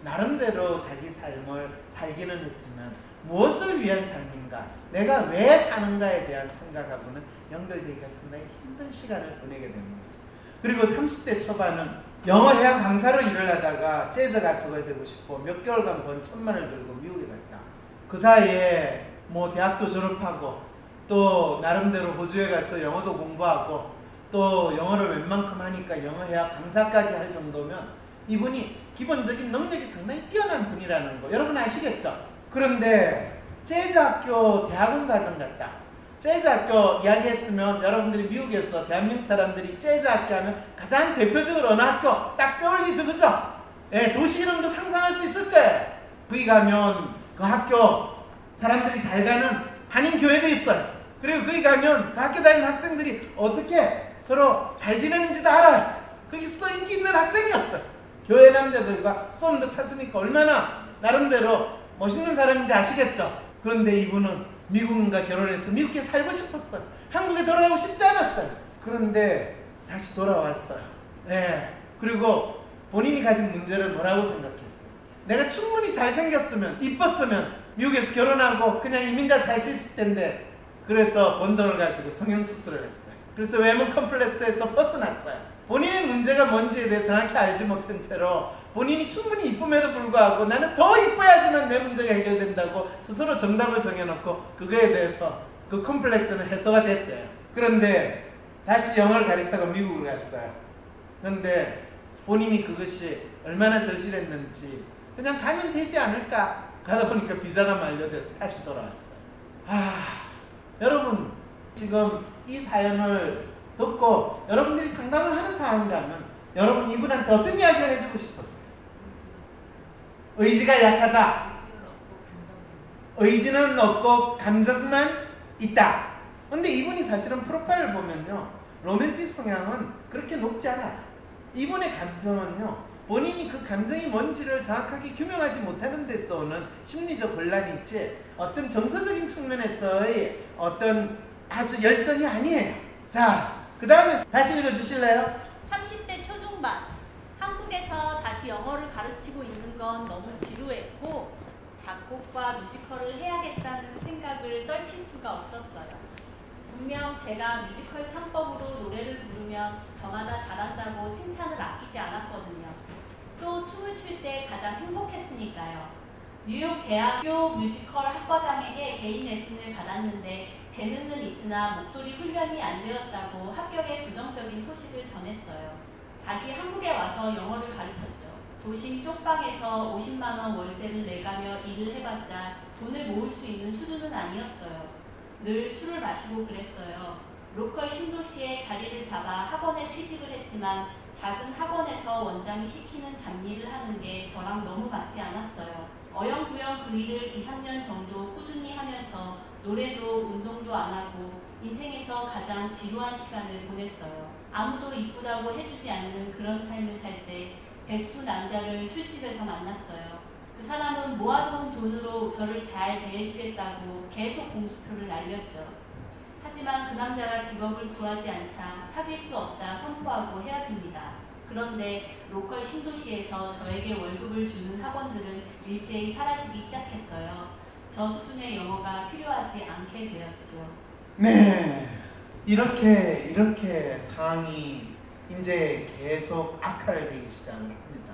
나름대로 자기 삶을 살기는 했지만 무엇을 위한 삶인가, 내가 왜 사는가에 대한 생각하고는 연결되기가 상당히 힘든 시간을 보내게 거죠. 그리고 30대 초반은 영어 해학 강사로 일을 하다가 재즈 가수가 되고 싶어 몇 개월간 번 천만을 들고 미국에 갔다. 그 사이에 뭐 대학도 졸업하고 또 나름대로 호주에 가서 영어도 공부하고 또 영어를 웬만큼 하니까 영어 해학 강사까지 할 정도면 이분이 기본적인 능력이 상당히 뛰어난 분이라는 거 여러분 아시겠죠? 그런데 재즈 학교 대학원 과정 갔다. 재즈 학교 이야기했으면 여러분들이 미국에서 대한민국 사람들이 재즈 학교 하면 가장 대표적으로 어느 학교? 딱 떠올리죠 그죠? 예, 도시 이름도 상상할 수 있을 거예요. 거기 가면 그 학교 사람들이 잘 가는 한인 교회도 있어요. 그리고 거기 가면 그 학교 다니는 학생들이 어떻게 서로 잘 지내는지도 알아요. 거기서 인기 있는 학생이었어요. 교회 남자들과 썸도 탔으니까 얼마나 나름대로 멋있는 사람인지 아시겠죠? 그런데 이분은 미국인과 결혼해서 미국에 살고 싶었어요. 한국에 돌아가고 싶지 않았어요. 그런데 다시 돌아왔어요. 네. 그리고 본인이 가진 문제를 뭐라고 생각했어요? 내가 충분히 잘생겼으면, 이뻤으면 미국에서 결혼하고 그냥 이민가 살 수 있을 텐데 그래서 번 돈을 가지고 성형수술을 했어요. 그래서 외모 컴플렉스에서 벗어났어요. 본인의 문제가 뭔지에 대해 정확히 알지 못한 채로 본인이 충분히 이쁨에도 불구하고 나는 더 이뻐야지만 내 문제가 해결된다고 스스로 정답을 정해놓고 그거에 대해서 그 컴플렉스는 해소가 됐대요. 그런데 다시 영어를 가르치다가 미국으로 갔어요. 그런데 본인이 그것이 얼마나 절실했는지 그냥 가면 되지 않을까 가다 보니까 비자가 만료돼서 다시 돌아왔어요. 아, 여러분 지금 이 사연을 듣고 여러분들이 상담을 하는 상황이라면 여러분 이분한테 어떤 이야기를 해주고 싶었어요? 의지가 약하다. 의지는 없고 감정만 있다. 근데 이분이 사실은 프로파일 보면요. 로맨틱 성향은 그렇게 높지 않아요. 이분의 감정은요. 본인이 그 감정이 뭔지를 정확하게 규명하지 못하는 데서 오는 심리적 혼란이 있지 어떤 정서적인 측면에서의 어떤 아주 열정이 아니에요. 자, 그 다음에 다시 읽어주실래요? 30대 초중반 한국에서 다시 영어를 가르치고 있는 건 너무 지루했고 작곡과 뮤지컬을 해야겠다는 생각을 떨칠 수가 없었어요. 분명 제가 뮤지컬 창법으로 노래를 부르면 저마다 잘한다고 칭찬을 아끼지 않았거든요. 또 춤을 출 때 가장 행복했으니까요. 뉴욕 대학교 뮤지컬 학과장에게 개인 레슨을 받았는데 재능은 있으나 목소리 훈련이 안 되었다고 합격에 부정적인 소식을 전했어요. 다시 한국에 와서 영어를 가르쳤죠. 도심 쪽방에서 50만원 월세를 내가며 일을 해봤자 돈을 모을 수 있는 수준은 아니었어요. 늘 술을 마시고 그랬어요. 로컬 신도시에 자리를 잡아 학원에 취직을 했지만 작은 학원에서 원장이 시키는 잡일을 하는 게 저랑 너무 맞지 않았어요. 어영부영 그 일을 2, 3년 정도 꾸준히 하면서 노래도 운동도 안 하고 인생에서 가장 지루한 시간을 보냈어요. 아무도 이쁘다고 해주지 않는 그런 삶을 살 때 백수 남자를 술집에서 만났어요. 그 사람은 모아놓은 돈으로 저를 잘 대해주겠다고 계속 공수표를 날렸죠. 하지만 그 남자가 직업을 구하지 않자 사귈 수 없다 선포하고 헤어집니다. 그런데 로컬 신도시에서 저에게 월급을 주는 학원들은 일제히 사라지기 시작했어요. 저 수준의 영어가 필요하지 않게 되었죠. 네. 이렇게, 이렇게 상황이 이제 계속 악화되기 시작을 합니다.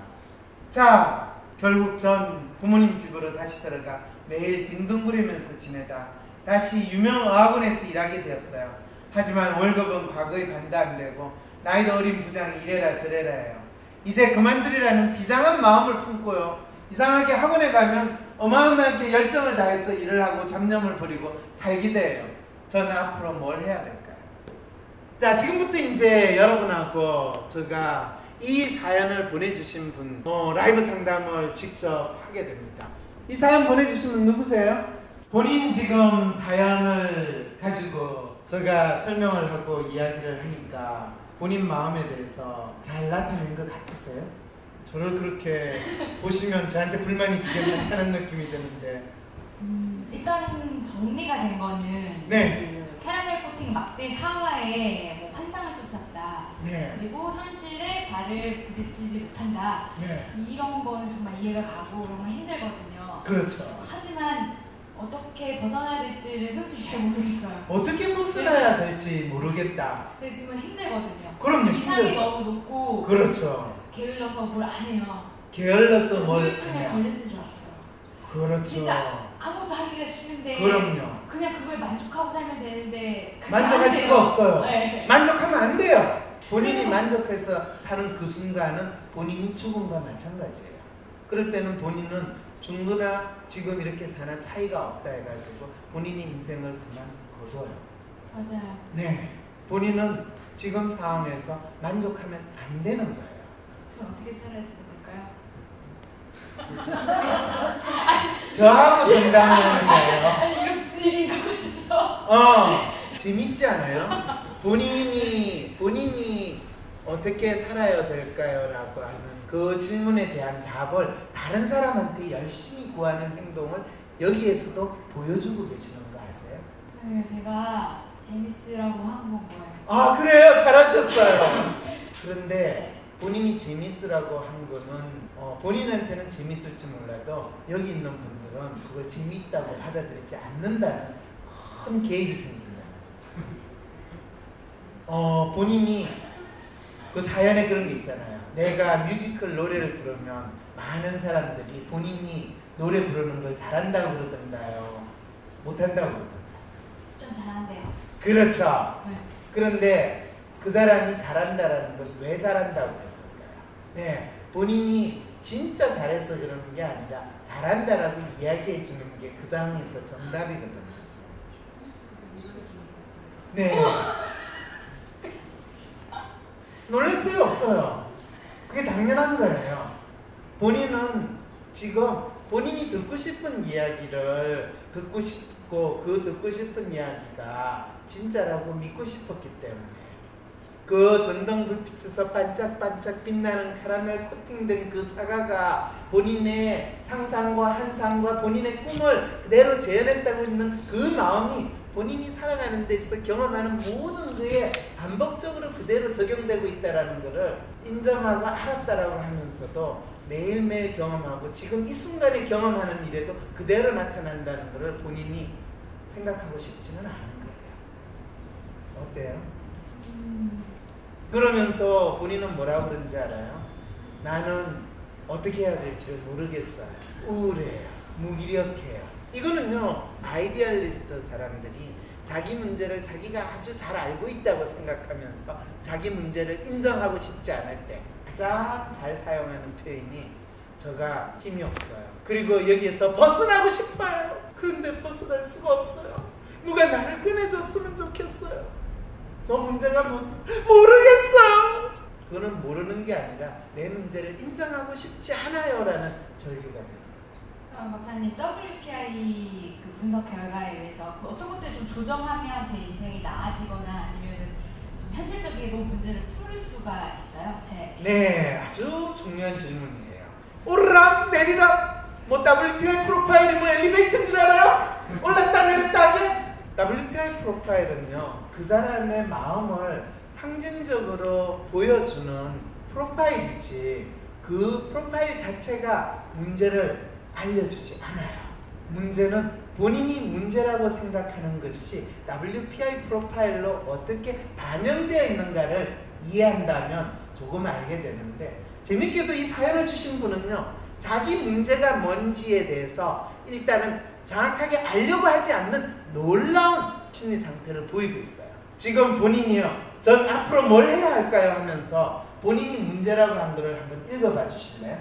자, 결국 전 부모님 집으로 다시 들어가 매일 빈둥거리면서 지내다 다시 유명 어학원에서 일하게 되었어요. 하지만 월급은 과거의 반도 안 되고 나이도 어린 부장이 이래라 저래라 해요. 이제 그만두리라는 비장한 마음을 품고요. 이상하게 학원에 가면 어마어마하게 열정을 다해서 일을 하고 잡념을 버리고 살게 돼요. 저는 앞으로 뭘 해야 될까요? 자, 지금부터 이제 여러분하고 제가 이 사연을 보내주신 분, 어, 라이브 상담을 직접 하게 됩니다. 이 사연 보내주신 분 누구세요? 본인 지금 사연을 가지고 제가 설명을 하고 이야기를 하니까 본인 마음에 대해서 잘 나타낸 것 같으세요? 저를 그렇게 보시면 저한테 불만이 되게 많다는 느낌이 드는데 음, 일단 정리가 된 거는 네. 그 캐러멜 코팅 막대 사화에 뭐 환상을 쫓았다. 네, 그리고 현실에 발을 부딪히지 못한다. 네, 이런 거는 정말 이해가 가고 정말 힘들거든요. 그렇죠. 하지만 어떻게 벗어나야 될지를 솔직히 잘 모르겠어요. 어떻게 벗어나야 될지 모르겠다. 근데 지금 힘들거든요. 그럼요, 이상이 힘들죠. 너무 높고 그렇죠. 게을러서 뭘 안 해요. 게을러서 뭘 우울증에. 걸리는 줄 알았어요. 그렇죠. 진짜 아무것도 하기가 싫은데 그럼요. 그냥 그거에 만족하고 살면 되는데 만족할. 수가 없어요. 네. 만족하면 안 돼요. 본인이 그래서- 만족해서 사는 그 순간은 본인이 죽음과 마찬가지예요. 그럴 때는 본인은 죽거나 지금 이렇게 사는 차이가 없다 해가지고 본인이 인생을 그만 거둬요. 맞아요. 네. 본인은 지금 상황에서 만족하면 안 되는 거예요. 저 어떻게 살아야 되는 걸까요? 저하고 상담하는 거예요. 아니 이거 무슨 일인 것 같아서. 어, 재밌지 않아요? 본인이, 본인이 어떻게 살아야 될까요? 라고 하는 그 질문에 대한 답을 다른 사람한테 열심히 구하는 행동을 여기에서도 보여주고 계시는 거 아세요? 죄송해요. 제가 재밌으라고 한건 거예요. 아, 그래요? 잘하셨어요. 그런데 본인이 재밌으라고 한 거는 어, 본인한테는 재밌을지 몰라도 여기 있는 분들은 그걸 재밌다고 받아들이지 않는다는 큰 개입이 생긴다. 어, 본인이 그 사연에 그런 게 있잖아요. 내가 뮤지컬 노래를 부르면 많은 사람들이 본인이 노래 부르는 걸 잘한다고 그러던가요? 못한다고 그러던가요? 좀 잘한대요. 그렇죠. 네. 그런데 그 사람이 잘한다라는 걸 왜 잘한다고? 네, 본인이 진짜 잘해서 그러는 게 아니라 잘한다라고 이야기해 주는 게 그 상황에서 정답이거든요. 네. 놀랄 필요 없어요. 그게 당연한 거예요. 본인은 지금 본인이 듣고 싶은 이야기를 듣고 싶고 그 듣고 싶은 이야기가 진짜라고 믿고 싶었기 때문에 그 전등 불빛에서 반짝반짝 빛나는 카라멜 코팅된 그 사과가 본인의 상상과 환상과 본인의 꿈을 그대로 재현했다고 있는 그 마음이 본인이 살아가는 데 있어 경험하는 모든 그에 반복적으로 그대로 적용되고 있다는 것을 인정하고 알았다라고 하면서도 매일매일 경험하고 지금 이 순간에 경험하는 일에도 그대로 나타난다는 것을 본인이 생각하고 싶지는 않은 거예요. 어때요? 음. 그러면서 본인은 뭐라고 그러는지 알아요? 나는 어떻게 해야 될지를 모르겠어요. 우울해요. 무기력해요. 이거는요, idealist 사람들이 자기 문제를 자기가 아주 잘 알고 있다고 생각하면서 자기 문제를 인정하고 싶지 않을 때 가장 잘 사용하는 표현이 저가 힘이 없어요. 그리고 여기에서 벗어나고 싶어요. 그런데 벗어날 수가 없어요. 누가 나를 꺼내줬으면 좋겠어요. 저 문제가 뭐, 모르겠어요. 그거는 모르는 게 아니라 내 문제를 인정하고 싶지 않아요라는 절규가 되는 거죠. 그럼 박사님 WPI 그 분석 결과에 의해서 그 어떤 것들 좀 조정하면 제 인생이 나아지거나 아니면 좀 현실적으로 문제를 풀 수가 있어요? 제 네, 아주 중요한 질문이에요. 오르락 내리락 뭐 WPI 프로파일이 뭐 엘리베이터인 줄 알아요? 올랐다 내렸다 하게? WPI 프로파일은요. 그 사람의 마음을 상징적으로 보여주는 프로파일이지 그 프로파일 자체가 문제를 알려주지 않아요. 문제는 본인이 문제라고 생각하는 것이 WPI 프로파일로 어떻게 반영되어 있는가를 이해한다면 조금 알게 되는데 재밌게도 이 사연을 주신 분은요. 자기 문제가 뭔지에 대해서 일단은 정확하게 알려고 하지 않는 놀라운 심리 상태를 보이고 있어요. 지금 본인이요. 전 앞으로 뭘 해야 할까요? 하면서 본인이 문제라고 한 거를 한번 읽어봐 주실래요?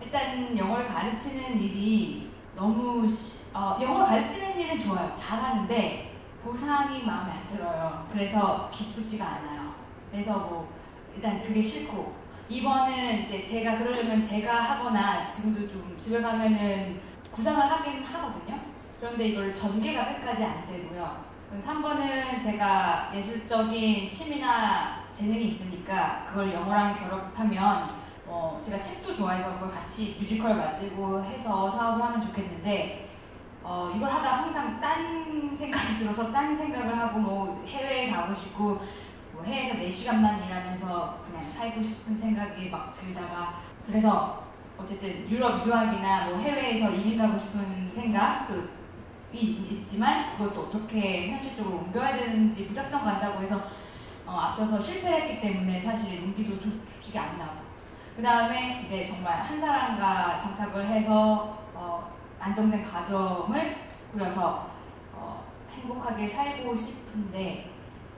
일단 영어를 가르치는 일이 너무 어, 영어 가르치는 일은 좋아요. 잘하는데 보상이 마음에 안 들어요. 그래서 기쁘지가 않아요. 그래서 뭐 일단 그게 싫고 2번은 이제 제가 그러려면 제가 하거나 지금도 좀 집에 가면은 구상을 하긴 하거든요. 그런데 이걸 전개가 끝까지 안 되고요. 3번은 제가 예술적인 취미나 재능이 있으니까 그걸 영어랑 결합하면 어 제가 책도 좋아해서 그걸 같이 뮤지컬 만들고 해서 사업을 하면 좋겠는데 어 이걸 하다 항상 딴 생각이 들어서 딴 생각을 하고 뭐 해외에 가고 싶고 뭐 해외에서 4시간만 일하면서 그냥 살고 싶은 생각이 막 들다가 그래서 어쨌든 유럽 유학이나 뭐 해외에서 이민 가고 싶은 생각 또 있지만 그것도 어떻게 현실적으로 옮겨야 되는지 무작정 간다고 해서 어, 앞서서 실패했기 때문에 사실 용기도 솔직히 안 나고. 그 다음에 이제 정말 한 사람과 정착을 해서 어, 안정된 가정을 꾸려서 어, 행복하게 살고 싶은데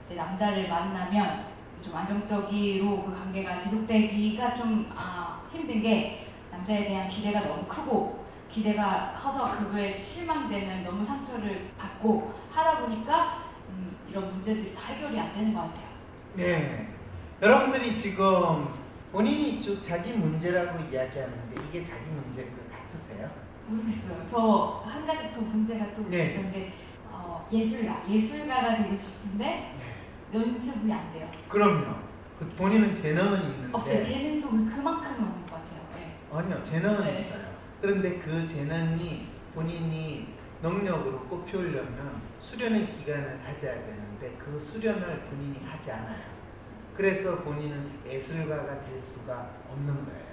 이제 남자를 만나면 좀 안정적으로 그 관계가 지속되기가 좀 아, 힘든 게 남자에 대한 기대가 너무 크고 기대가 커서 그거에 실망되면 너무 상처를 받고 하다 보니까 음, 이런 문제들이 다 해결이 안 되는 것 같아요. 네. 여러분들이 지금 본인이 쭉 자기 문제라고 이야기하는데 이게 자기 문제인 것 같으세요? 모르겠어요. 저 한 가지 더 문제가 또 네. 있었는데 어, 예술가, 예술가가 되고 싶은데 네. 연습이 안 돼요. 그럼요. 그 본인은 재능은 있는데 없어요. 재능도 그만큼은 없는 것 같아요. 네. 아니요, 재능은 네. 있어요. 그런데 그 재능이 본인이 능력으로 꼽히려면 수련의 기간을 가져야 되는데 그 수련을 본인이 하지 않아요. 그래서 본인은 예술가가 될 수가 없는 거예요.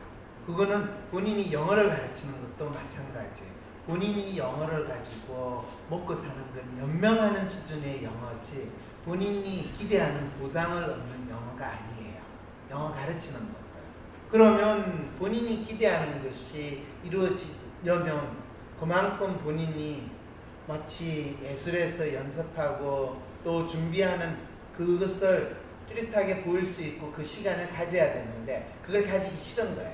그거는 본인이 영어를 가르치는 것도 마찬가지. 본인이 영어를 가지고 먹고 사는 건 연명하는 수준의 영어지 본인이 기대하는 보상을 얻는 영어가 아니에요. 영어 가르치는 거. 그러면 본인이 기대하는 것이 이루어지려면 그만큼 본인이 마치 예술에서 연습하고 또 준비하는 그것을 뚜렷하게 보일 수 있고 그 시간을 가져야 되는데 그걸 가지기 싫은 거예요.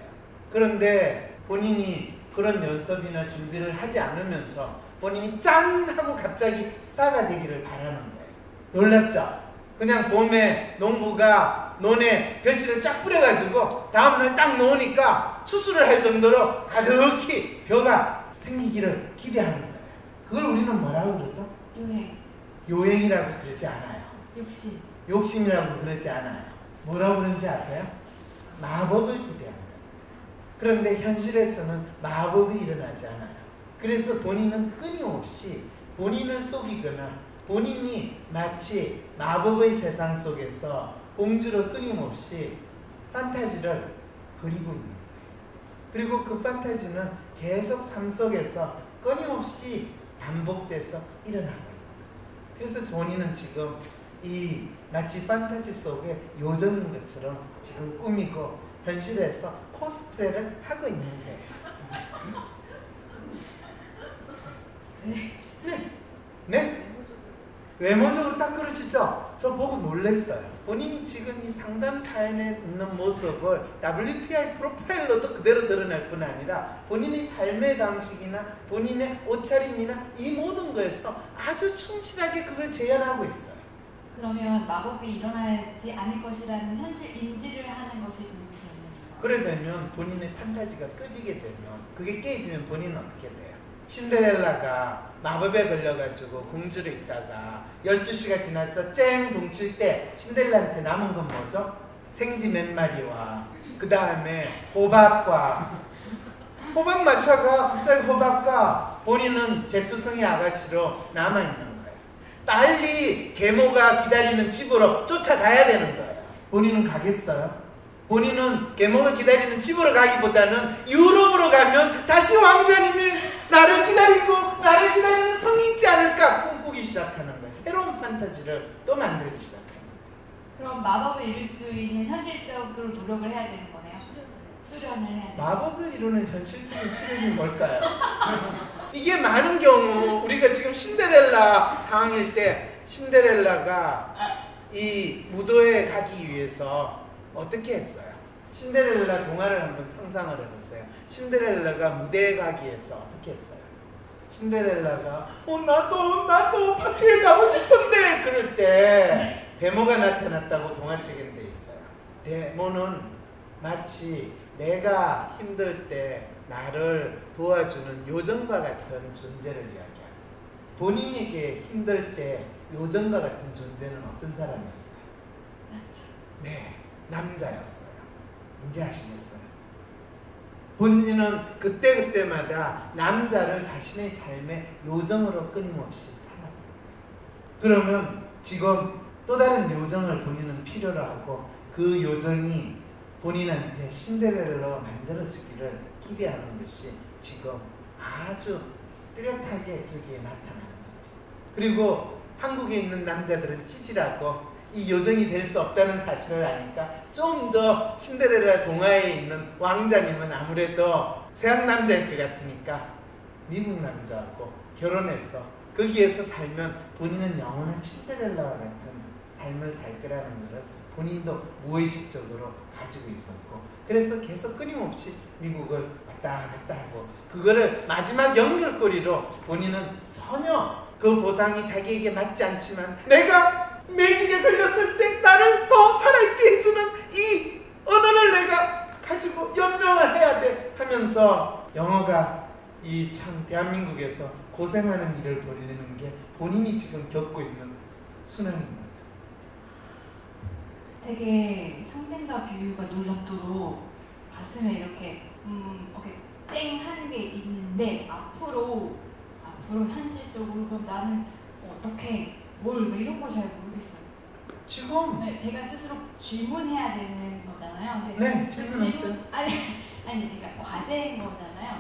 그런데 본인이 그런 연습이나 준비를 하지 않으면서 본인이 짠 하고 갑자기 스타가 되기를 바라는 거예요. 놀랍죠? 그냥 봄에 농부가 논에 벼씨를 쫙 뿌려가지고 다음날 딱 놓으니까 추수를 할 정도로 가득히 벼가 생기기를 기대하는 거예요. 그걸 우리는 뭐라고 그러죠? 요행, 요행이라고 그러지 않아요. 욕심. 욕심이라고 그러지 않아요. 뭐라고 그러는지 아세요? 마법을 기대합니다. 그런데 현실에서는 마법이 일어나지 않아요. 그래서 본인은 끊임없이 본인을 속이거나 본인이 마치 마법의 세상 속에서 공주로 끊임없이 판타지를 그리고 있는 거예요. 그리고 그 판타지는 계속 삶 속에서 끊임없이 반복돼서 일어나고 있는 거죠. 그래서 본인은 지금 이 마치 판타지 속에 요정인 것처럼 지금 꾸미고 현실에서 코스프레를 하고 있는 거예요. 네. 네? 외모적으로 딱 그러시죠? 저 보고 놀랬어요. 본인이 지금 이 상담 사연에 있는 모습을 WPI 프로파일로도 그대로 드러낼 뿐 아니라 본인의 삶의 방식이나 본인의 옷차림이나 이 모든 거에서 아주 충실하게 그걸 재현하고 있어요. 그러면 마법이 일어나지 않을 것이라는 현실 인지를 하는 것이 도움이 되는 그래 되면 본인의 판타지가 끄지게 되면 그게 깨지면 본인은 어떻게 돼요? 신데렐라가 마법에 걸려가지고 공주로 있다가 12시가 지나서 쨍 동칠 때 신데렐라한테 남은 건 뭐죠? 생지 몇 마리와 그 다음에 호박과 호박 마차가 갑자기 호박과 본인은 제투성의 아가씨로 남아있는 거예요. 빨리 계모가 기다리는 집으로 쫓아가야 되는 거예요. 본인은 가겠어요? 본인은 계몽을 기다리는 집으로 가기보다는 유럽으로 가면 다시 왕자님이 나를 기다리고 나를 기다리는 성이 있지 않을까 꿈꾸기 시작하는 거예요. 새로운 판타지를 또 만들기 시작하는 거예요. 그럼 마법을 이룰 수 있는 현실적으로 노력을 해야 되는 거네요. 수련을 해야 되는 마법을 이루는 현실적인 수련이 뭘까요? 이게 많은 경우 우리가 지금 신데렐라 상황일 때 신데렐라가 이 무도에 가기 위해서 어떻게 했어요? 신데렐라 동화를 한번 상상을 해보세요. 신데렐라가 무대에 가기 위해서 어떻게 했어요? 신데렐라가 어 나도 나도 파티에 가고 싶은데 그럴 때 데모가 나타났다고 동화책에 돼 있어요. 데모는 마치 내가 힘들 때 나를 도와주는 요정과 같은 존재를 이야기합니다. 본인에게 힘들 때 요정과 같은 존재는 어떤 사람이었어요? 네, 남자였어요. 이제 아시겠어요? 본인은 그때그때마다 남자를 자신의 삶의 요정으로 끊임없이 삼았다. 그러면 지금 또 다른 요정을 본인은 필요로 하고 그 요정이 본인한테 신데렐라로 만들어주기를 기대하는 것이 지금 아주 뚜렷하게 저기에 나타나는 거죠. 그리고 한국에 있는 남자들은 찌질하고 이 요정이 될 수 없다는 사실을 아니까 좀 더 신데렐라 동화에 있는 왕자님은 아무래도 서양 남자일 것 같으니까 미국 남자하고 결혼해서 거기에서 살면 본인은 영원한 신데렐라와 같은 삶을 살 거라는 것을 본인도 무의식적으로 가지고 있었고 그래서 계속 끊임없이 미국을 왔다 갔다 하고 그거를 마지막 연결고리로 본인은 전혀 그 보상이 자기에게 맞지 않지만 내가 매직에 걸렸을 때 나를 더 살아있게 해주는 이 언어를 내가 가지고 연명을 해야 돼 하면서 영어가 이 참 대한민국에서 고생하는 일을 벌이는 게 본인이 지금 겪고 있는 순환인 거죠. 되게 상징과 비유가 놀랍도록 가슴에 이렇게 음 이렇게 쨍 하는 게 있는데 앞으로 앞으로 현실적으로 그럼 나는 어떻게 뭘 뭐 이런 걸 잘 모르겠어요. 지금 네, 제가 스스로 질문해야 되는 거잖아요. 근데 네, 그. 질문 아니 아니 그러니까 과제인 거잖아요.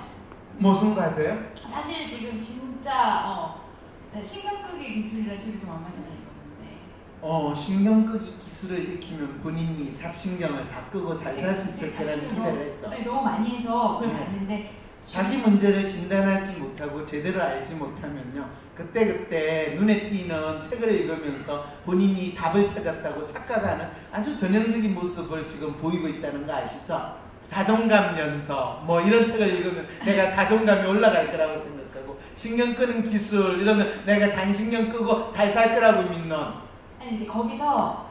무슨 과제요? 사실 지금 진짜 어 네, 신경 끄기 기술이라는 책을 좀 얼마 전에 읽었는데 어 신경 끄기 기술을 익히면 본인이 잡신경을 다 끄고 잘 살 수 있을 거라는 기대를 했죠. 네, 너무 많이 해서 그걸 네. 봤는데 자기 문제를 진단하지 못하고 제대로 알지 못하면요. 그때 그때 눈에 띄는 책을 읽으면서 본인이 답을 찾았다고 착각하는 아주 전형적인 모습을 지금 보이고 있다는 거 아시죠? 자존감 연서 뭐 이런 책을 읽으면 내가 자존감이 올라갈 거라고 생각하고 신경 끄는 기술 이러면 내가 장신경 끄고 잘 살 거라고 믿는 아니 이제 거기서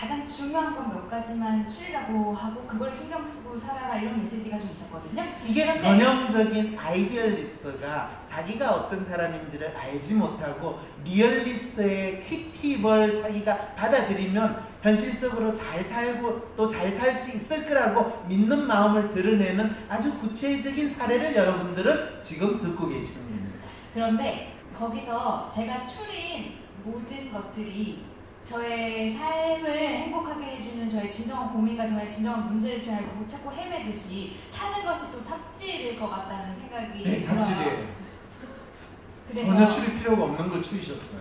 가장 중요한 건 몇 가지만 추리라고 하고 그걸 신경 쓰고 살아라 이런 메시지가 좀 있었거든요. 이게 전형적인 아이디얼리스트가 자기가 어떤 사람인지를 알지 못하고 리얼리스트의 퀵팁을 자기가 받아들이면 현실적으로 잘 살고 또 잘 살 수 있을 거라고 믿는 마음을 드러내는 아주 구체적인 사례를 여러분들은 지금 듣고 계십니다. 그런데 거기서 제가 추린 모든 것들이 저의 삶을 행복하게 해주는 저의 진정한 고민과 저의 진정한 문제를 잘 못 찾고 헤매듯이 찾는 것이 또 삽질일 것 같다는 생각이 네, 들어요. 삽질이에요. 그래서 전혀 추릴 필요가 없는 걸 추리셨어요.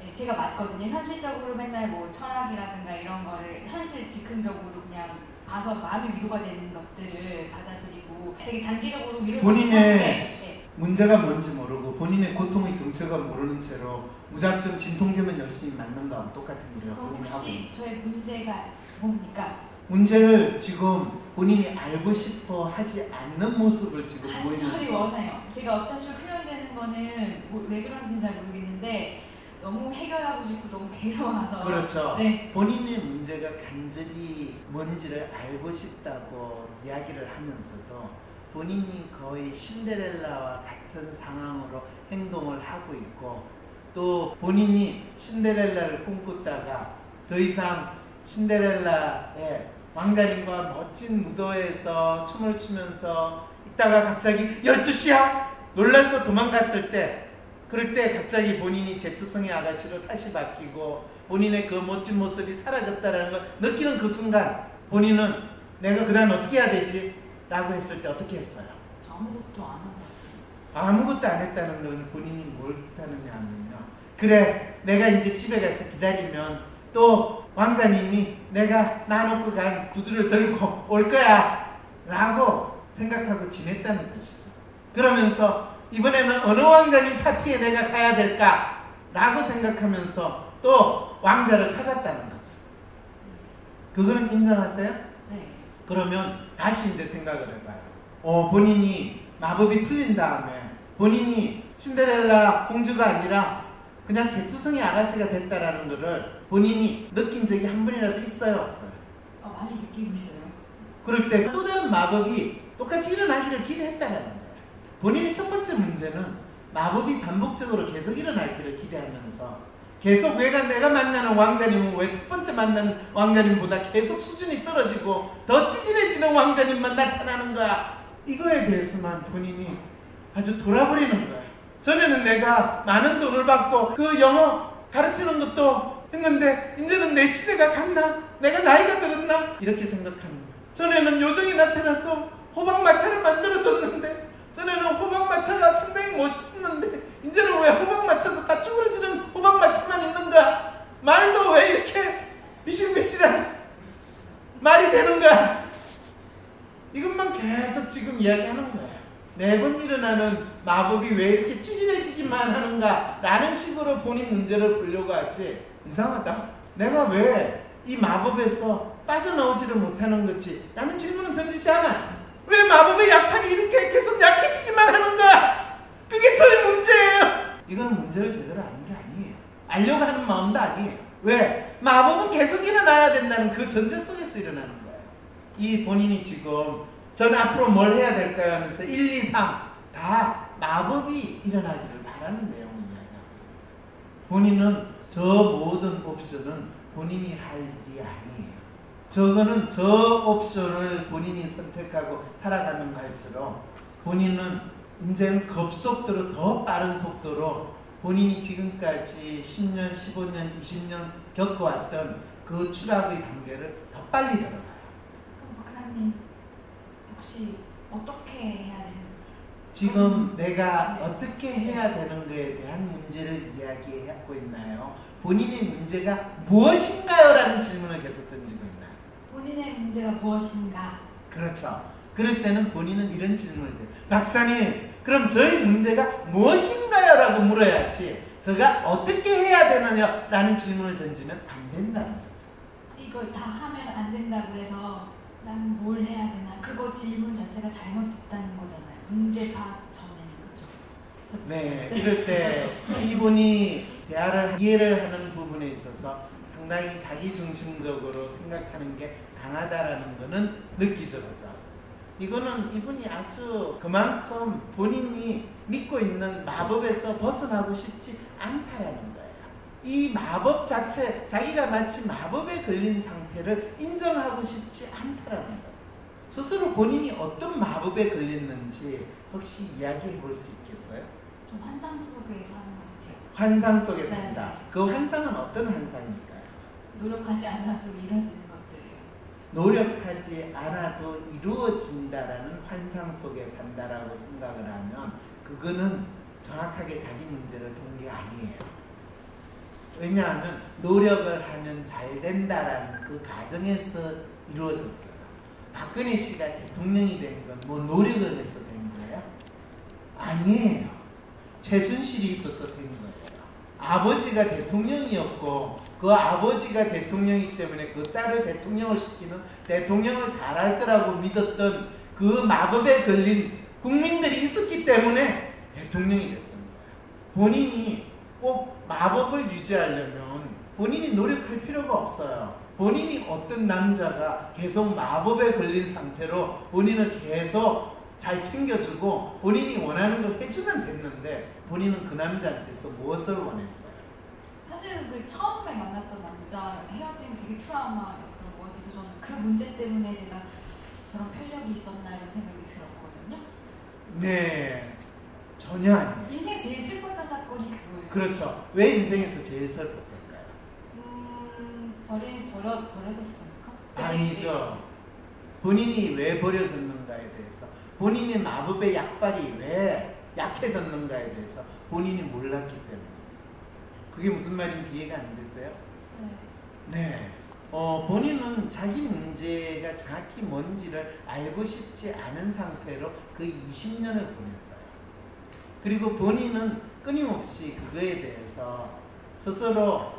네, 제가 맞거든요. 현실적으로 맨날 뭐 철학이라든가 이런 거를 현실 즉흥적으로 그냥 봐서 마음이 위로가 되는 것들을 받아들이고 되게 단기적으로 위로를 본인의- 문제가 뭔지 모르고 본인의 고통의 정체가 모르는 채로 무작정 진통제만 열심히 맞는 거하고 똑같은 일이에요. 그럼 본인이 하고 있는 혹시 저의 문제가 뭡니까? 문제를 지금 본인이 알고 싶어 하지 않는 모습을 지금 간절히 보이는 원해요. 제가 어떤 식으로 표현되는 거는 뭐- 왜 그런지는 잘 모르겠는데 너무 해결하고 싶고 너무 괴로워서 그렇죠. 네. 본인의 문제가 간절히 뭔지를 알고 싶다고 이야기를 하면서도 본인이 거의 신데렐라와 같은 상황으로 행동을 하고 있고 또 본인이 신데렐라를 꿈꾸다가 더 이상 신데렐라의 왕자님과 멋진 무도에서 춤을 추면서 있다가 갑자기 12시야! 놀라서 도망갔을 때 그럴 때 갑자기 본인이 제투성의 아가씨로 다시 바뀌고 본인의 그 멋진 모습이 사라졌다는 걸 느끼는 그 순간 본인은 내가 그 다음 어떻게 해야 되지? 라고 했을 때 어떻게 했어요? 아무것도 안 같아요. 아무것도 안 했다는 건 본인이 뭘 뜻하느냐 하면요. 그래, 내가 이제 집에 가서 기다리면 또 왕자님이 내가 놔놓고 간 구두를 들고 올 거야. 라고 생각하고 지냈다는 것이죠. 그러면서 이번에는 어느 왕자님 파티에 내가 가야 될까? 라고 생각하면서 또 왕자를 찾았다는 거죠. 그거는 인정하세요? 네. 그러면 다시 이제 생각을 해봐요. 어, 본인이 마법이 풀린 다음에 본인이 신데렐라 공주가 아니라 그냥 개투성이 아가씨가 됐다라는 것을 본인이 느낀 적이 한 번이라도 있어요, 없어요? 어, 많이 느끼고 있어요. 그럴 때 또 다른 마법이 똑같이 일어나기를 기대했다라는 거예요. 본인의 첫 번째 문제는 마법이 반복적으로 계속 일어나기를 기대하면서 계속 왜가 내가 만나는 왕자님은 왜 첫 번째 만나는 왕자님보다 계속 수준이 떨어지고 더 찌질해지는 왕자님만 나타나는 거야. 이거에 대해서만 본인이 아주 돌아버리는 거야. 전에는 내가 많은 돈을 받고 그 영어 가르치는 것도 했는데 이제는 내 시대가 갔나? 내가 나이가 들었나? 이렇게 생각하는 거야. 전에는 요정이 나타나서 호박 마차를 만들어줬는데 전에는 호박마차가 상당히 멋있었는데 이제는 왜 호박마차도 다 쭈그러지는 호박마차만 있는가? 말도 왜 이렇게 미실미실한 말이 되는가? 이것만 계속 지금 이야기하는 거예요. 매번 일어나는 마법이 왜 이렇게 찌질해지기만 하는가? 라는 식으로 본인 문제를 보려고 하지. 이상하다. 내가 왜 이 마법에서 빠져나오지를 못하는 거지? 라는 질문은 던지지 않아. 왜 마법의 약팔이 이렇게 계속 약해지기만 하는가? 그게 저의 문제예요. 이거는 문제를 제대로 아는 게 아니에요. 알려고 하는 마음도 아니에요. 왜? 마법은 계속 일어나야 된다는 그 전제 속에서 일어나는 거예요. 이 본인이 지금 전 앞으로 뭘 해야 될까요? 하면서 1, 2, 3 다 마법이 일어나기를 바라는 이야기합니다. 본인은 저 모든 옵션은 본인이 할 일이 아니에요. 저거는 저 옵션을 본인이 선택하고 살아가는 갈수록 본인은 이제는 급속도로 더 빠른 속도로 본인이 지금까지 10년, 15년, 20년 겪어왔던 그 추락의 단계를 더 빨리 들어가요. 박사님 혹시 어떻게 해야 되는? 지금 내가 어떻게 해야 되는 거에 대한 문제를 이야기하고 있나요? 본인의 문제가 무엇인가요? 라는 질문을 계속 던지고? 본인의 문제가 무엇인가? 그렇죠. 그럴 때는 본인은 이런 질문을 해요. 박사님, 그럼 저희 문제가 무엇인가요? 라고 물어야지. 제가 어떻게 해야 되느냐? 라는 질문을 던지면 안 된다는 거죠. 이걸 다 하면 안 된다고 해서 난 뭘 해야 되나? 그거 질문 자체가 잘못됐다는 거잖아요. 문제 파악 전에는 그죠? 네, 이럴 때 이분이 대화를 이해를 하는 부분에 있어서 상당히 자기 중심적으로 생각하는 게 강하다라는 거는 느끼져죠. 이거는 이분이 아주 그만큼 본인이 믿고 있는 마법에서 벗어나고 싶지 않다라는 거예요. 이 마법 자체, 자기가 마치 마법에 걸린 상태를 인정하고 싶지 않다라는 거예요. 스스로 본인이 어떤 마법에 걸렸는지 혹시 이야기해 볼 수 있겠어요? 좀 환상 속에 사는 것 같아요. 환상 속에 네. 산다. 그 환상은 어떤 환상일까요? 노력하지 않아도 이루어지는. 노력하지 않아도 이루어진다라는 환상 속에 산다라고 생각을 하면 그거는 정확하게 자기 문제를 본 게 아니에요. 왜냐하면 노력을 하면 잘 된다라는 그 가정에서 이루어졌어요. 박근혜 씨가 대통령이 된 건 뭐 노력을 해서 된 거예요? 아니에요. 최순실이 있어서 된 거예요. 아버지가 대통령이었고 그 아버지가 대통령이기 때문에 그 딸을 대통령을 시키는 대통령을 잘할 거라고 믿었던 그 마법에 걸린 국민들이 있었기 때문에 대통령이 됐던 거예요. 본인이 꼭 마법을 유지하려면 본인이 노력할 필요가 없어요. 본인이 어떤 남자가 계속 마법에 걸린 상태로 본인을 계속 잘 챙겨주고 본인이 원하는 걸 해주면 됐는데 본인은 그 남자한테서 무엇을 원했어요? 사실은 그 처음에 만났던 남자 헤어진 되게 트라우마였던 것 같아서 저는 그 문제 때문에 제가 저런 편력이 있었나 이런 생각이 들었거든요. 네, 전혀 아니에요. 인생 제일 슬펐던 사건이 그거예요. 그렇죠. 왜 인생에서 제일 슬펐을까요? 음, 버리, 버려, 버려졌습니까? 아니죠. 본인이 왜 버려졌는가에 대해서 본인의 마법의 약발이 왜 약해졌는가에 대해서 본인이 몰랐기 때문이죠. 그게 무슨 말인지 이해가 안 되세요? 네. 네. 어, 본인은 자기 문제가 정확히 뭔지를 알고 싶지 않은 상태로 그 20년을 보냈어요. 그리고 본인은 끊임없이 그거에 대해서 스스로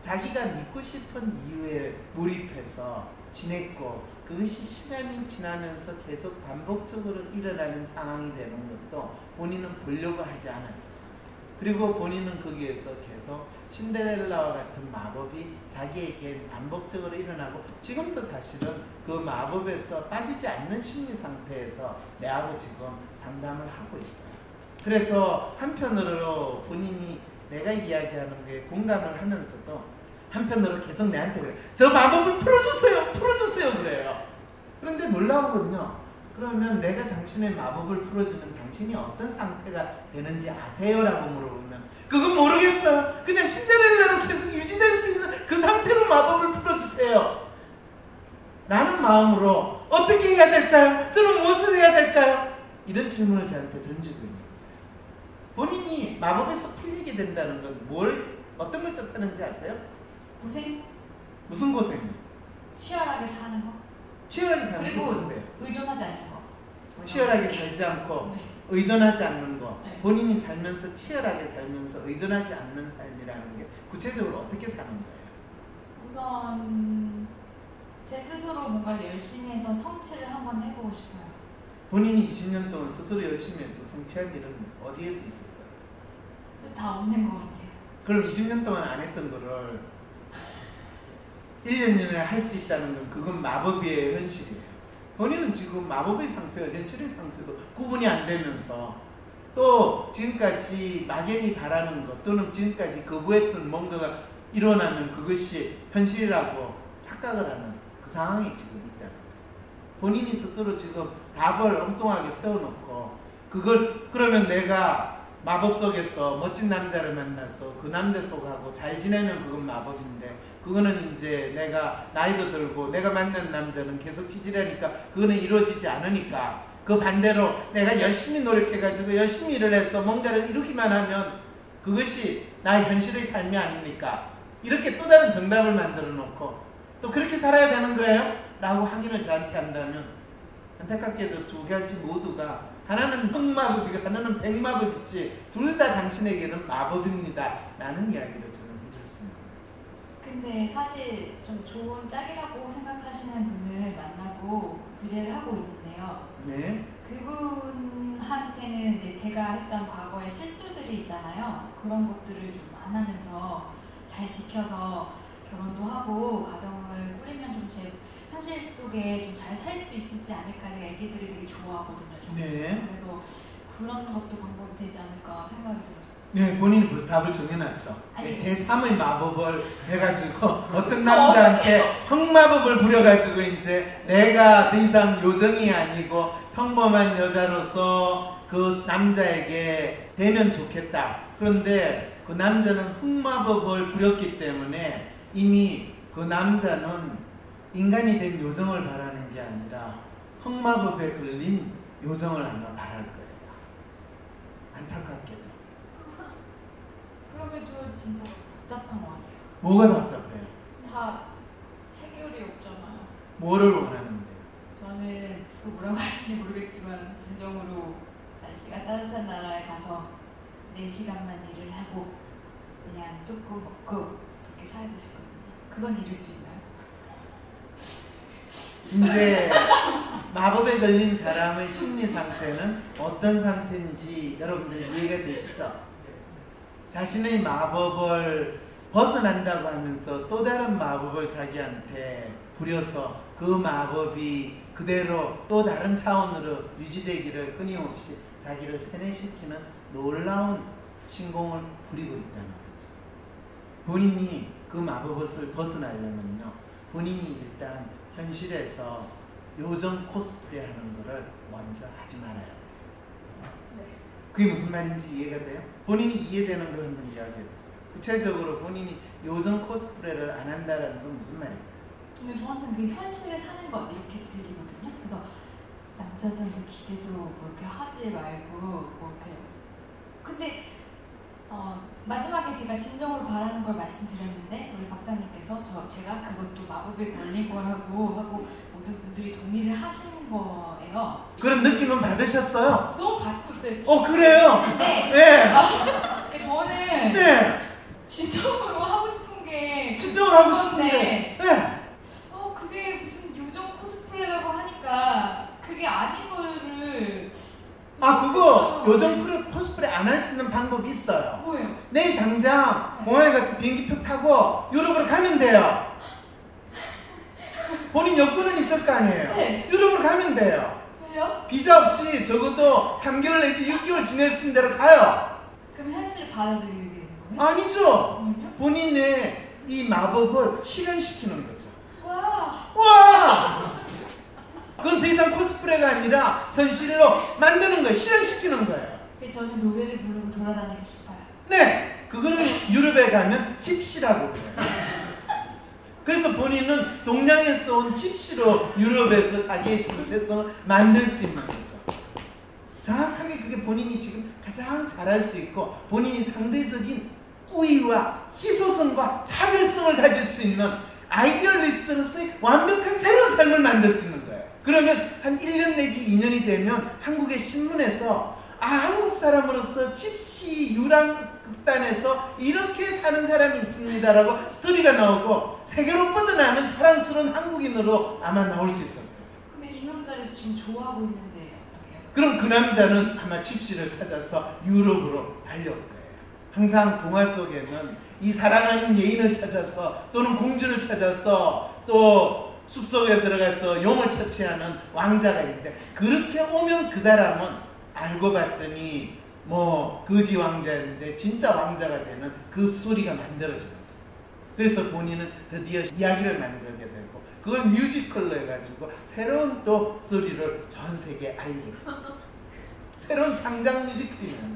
자기가 믿고 싶은 이유에 몰입해서 지냈고 그것이 시간이 지나면서 계속 반복적으로 일어나는 상황이 되는 것도 본인은 보려고 하지 않았어요. 그리고 본인은 거기에서 계속 신데렐라와 같은 마법이 자기에게 반복적으로 일어나고 지금도 사실은 그 마법에서 빠지지 않는 심리 상태에서 내하고 지금 상담을 하고 있어요. 그래서 한편으로 본인이 내가 이야기하는 게 공감을 하면서도 한편으로 계속 내한테 그래. 저 마법을 풀어주세요. 풀어주세요. 그래요. 그런데 놀라우거든요. 그러면 내가 당신의 마법을 풀어주면 당신이 어떤 상태가 되는지 아세요? 라고 물어보면 그건 모르겠어요. 그냥 신데렐라로 계속 유지될 수 있는 그 상태로 마법을 풀어주세요. 라는 마음으로 어떻게 해야 될까요? 저는 무엇을 해야 될까요? 이런 질문을 저한테 던지고 있는 거예요. 본인이 마법에서 풀리게 된다는 건 뭘, 어떤 걸 뜻하는지 아세요? 고생 무슨 고생이요? 치열하게 사는 거 치열하게 사는 그리고 건데 의존하지 않는 거 뭐냐. 치열하게 살지 않고 네. 의존하지 않는 거 네. 본인이 살면서 치열하게 살면서 의존하지 않는 삶이라는 게 구체적으로 어떻게 사는 거예요? 우선 제 스스로 뭔가를 열심히 해서 성취를 한번 해보고 싶어요 본인이 20년 동안 스스로 열심히 해서 성취한 일은 어디에서 있었어요? 다 없는 것 같아요 그럼 20년 동안 안 했던 거를 1년 내내 할수 있다는 건 그건 마법의 현실이에요. 본인은 지금 마법의 상태와 현실의 상태도 구분이 안 되면서 또 지금까지 막연히 바라는 것 또는 지금까지 거부했던 뭔가가 일어나면 그것이 현실이라고 착각을 하는 그 상황이 지금 거예요. 본인이 스스로 지금 답을 엉뚱하게 세워놓고 그걸 그러면 내가 마법 속에서 멋진 남자를 만나서 그 남자 속하고 잘 지내면 그건 마법인데 그거는 이제 내가 나이도 들고 내가 만난 남자는 계속 찌질하니까 그거는 이루어지지 않으니까 그 반대로 내가 열심히 노력해가지고 열심히 일을 해서 뭔가를 이루기만 하면 그것이 나의 현실의 삶이 아닙니까? 이렇게 또 다른 정답을 만들어 놓고 또 그렇게 살아야 되는 거예요? 라고 확인을 저한테 한다면 안타깝게도 두 가지 모두가 하나는 흑마법이고 하나는 백마법이지 둘 다 당신에게는 마법입니다. 라는 이야기를 거죠. 근데 사실 좀 좋은 짝이라고 생각하시는 분을 만나고 교제를 하고 있는데요 네. 그분한테는 이제 제가 했던 과거의 실수들이 있잖아요. 그런 것들을 좀 안 하면서 잘 지켜서 결혼도 하고 가정을 꾸리면 좀 제 현실 속에 좀 잘 살 수 있지 않을까 제가 애기들이 되게 좋아하거든요. 좀. 네. 그래서 그런 것도 방법이 되지 않을까 생각이 들었어요. 네, 본인이 벌써 답을 정해놨죠. 아니. 제3의 마법을 해가지고 어떤 남자한테 흑마법을 부려가지고 이제 내가 더 이상 요정이 아니고 평범한 여자로서 그 남자에게 되면 좋겠다. 그런데 그 남자는 흑마법을 부렸기 때문에 이미 그 남자는 인간이 된 요정을 바라는 게 아니라 흑마법에 걸린 요정을 아마 바랄 거예요. 안타깝게도. 그러면 저 진짜 답답한 것 같아요. 뭐가 답답해요? 다 해결이 없잖아요. 뭐를 원하는데요? 저는 또 뭐라고 하실지 모르겠지만 진정으로 날씨가 따뜻한 나라에 가서 4시간만 일을 하고 그냥 조금 먹고 이렇게 살고 싶거든요. 그건 이룰 수 있나요? 이제 마법에 걸린 사람의 심리 상태는 어떤 상태인지 여러분들 이해가 되시죠? 자신의 마법을 벗어난다고 하면서 또 다른 마법을 자기한테 부려서 그 마법이 그대로 또 다른 차원으로 유지되기를 끊임없이 자기를 세뇌시키는 놀라운 신공을 부리고 있다는 거죠. 본인이 그 마법을 벗어나려면요. 본인이 일단 현실에서 요정 코스프레 하는 거를 먼저 하지 말아야 돼요. 그게 무슨 말인지 이해가 돼요? 본인이 이해되는 걸 한번 이야기해 보세요. 구체적으로 본인이 요정 코스프레를 안 한다라는 건 무슨 말일까요? 근데 저한테는 그게 현실을 사는 것 이렇게 들리거든요. 그래서 남자들한테 기대도 뭐 이렇게 하지 말고 뭐 이렇게 근데 어, 마지막에 제가 진정으로 바라는 걸 말씀드렸는데 우리 박사님께서 저 제가 그것도 마법에 걸린 거라고 하고 모든 분들이 동의를 하시는 거예요. 그런 느낌은 받으셨어요? 너무 받고 있어요. 어 그래요? 근데 네, 저는 네. 진정으로 하고 싶은 게 진정을 하고 싶은데, 그건데, 네. 어 그게 무슨 요정 코스프레라고 하니까 그게 아닌 거를 아 그거 요정 프레, 코스프레 안 할 수 있는 방법이 있어요. 뭐예요? 내일 당장 공항에 가서 비행기표 타고 유럽으로 가면 돼요. 본인 여권은 있을 거 아니에요. 네. 유럽으로 가면 돼요. 왜요? 비자 없이 적어도 3개월 내지 6개월 지낼 수 있는 데로 가요. 그럼 현실을 받아들이게 되는 거예요? 아니죠. 그러면요? 본인의 이 마법을 실현시키는 거죠. 와 와! 그건 더 이상 코스프레가 아니라 현실로 만드는 거예요. 실현시키는 거예요. 그래서 저는 노래를 부르고 돌아다니고 싶어요. 네, 그거를 유럽에 가면 집시라고 그래요. 그래서 본인은 동양에서 온 집시로 유럽에서 자기의 정체성을 만들 수 있는 거죠. 정확하게 그게 본인이 지금 가장 잘할 수 있고 본인이 상대적인 우위와 희소성과 차별성을 가질 수 있는 아이디얼리스트로서의 완벽한 새로운 삶을 만들 수 있는 거예요. 그러면 한 1년 내지 2년이 되면 한국의 신문에서 아 한국 사람으로서 집시 유랑 극단에서 이렇게 사는 사람이 있습니다라고 스토리가 나오고 세계로 뻗어나는 자랑스러운 한국인으로 아마 나올 수 있을 거예요. 근데 이 남자를 지금 좋아하고 있는데? 그럼 그 남자는 아마 집시를 찾아서 유럽으로 달려올 거예요. 항상 동화 속에는 이 사랑하는 예인을 찾아서 또는 공주를 찾아서 또 숲속에 들어가서 용을 처치하는 왕자가 있는데 그렇게 오면 그 사람은 알고 봤더니 뭐 거지 왕자인데 진짜 왕자가 되는 그 만들어지는 거예요. 그래서 본인은 드디어 이야기를 만들게 되고 그걸 뮤지컬로 해가지고 새로운 또 스토리를 전 세계에 알리게. 새로운 창작 뮤지컬이 거죠.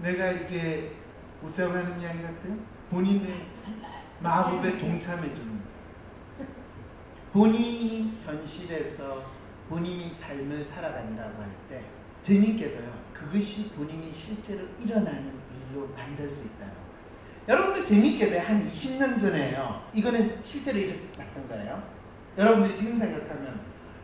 내가 이게 웃자고 하는 이야기 같아요? 본인의 마법에 동참해 주는. 본인이 현실에서 본인이 삶을 살아간다고 할 때 재밌게도요. 그것이 본인이 실제로 일어나는 일로 만들 수 있다는 거예요. 여러분들 재밌게도 한 20년 전에요. 이거는 실제로 일어났던 거예요. 여러분들이 지금 생각하면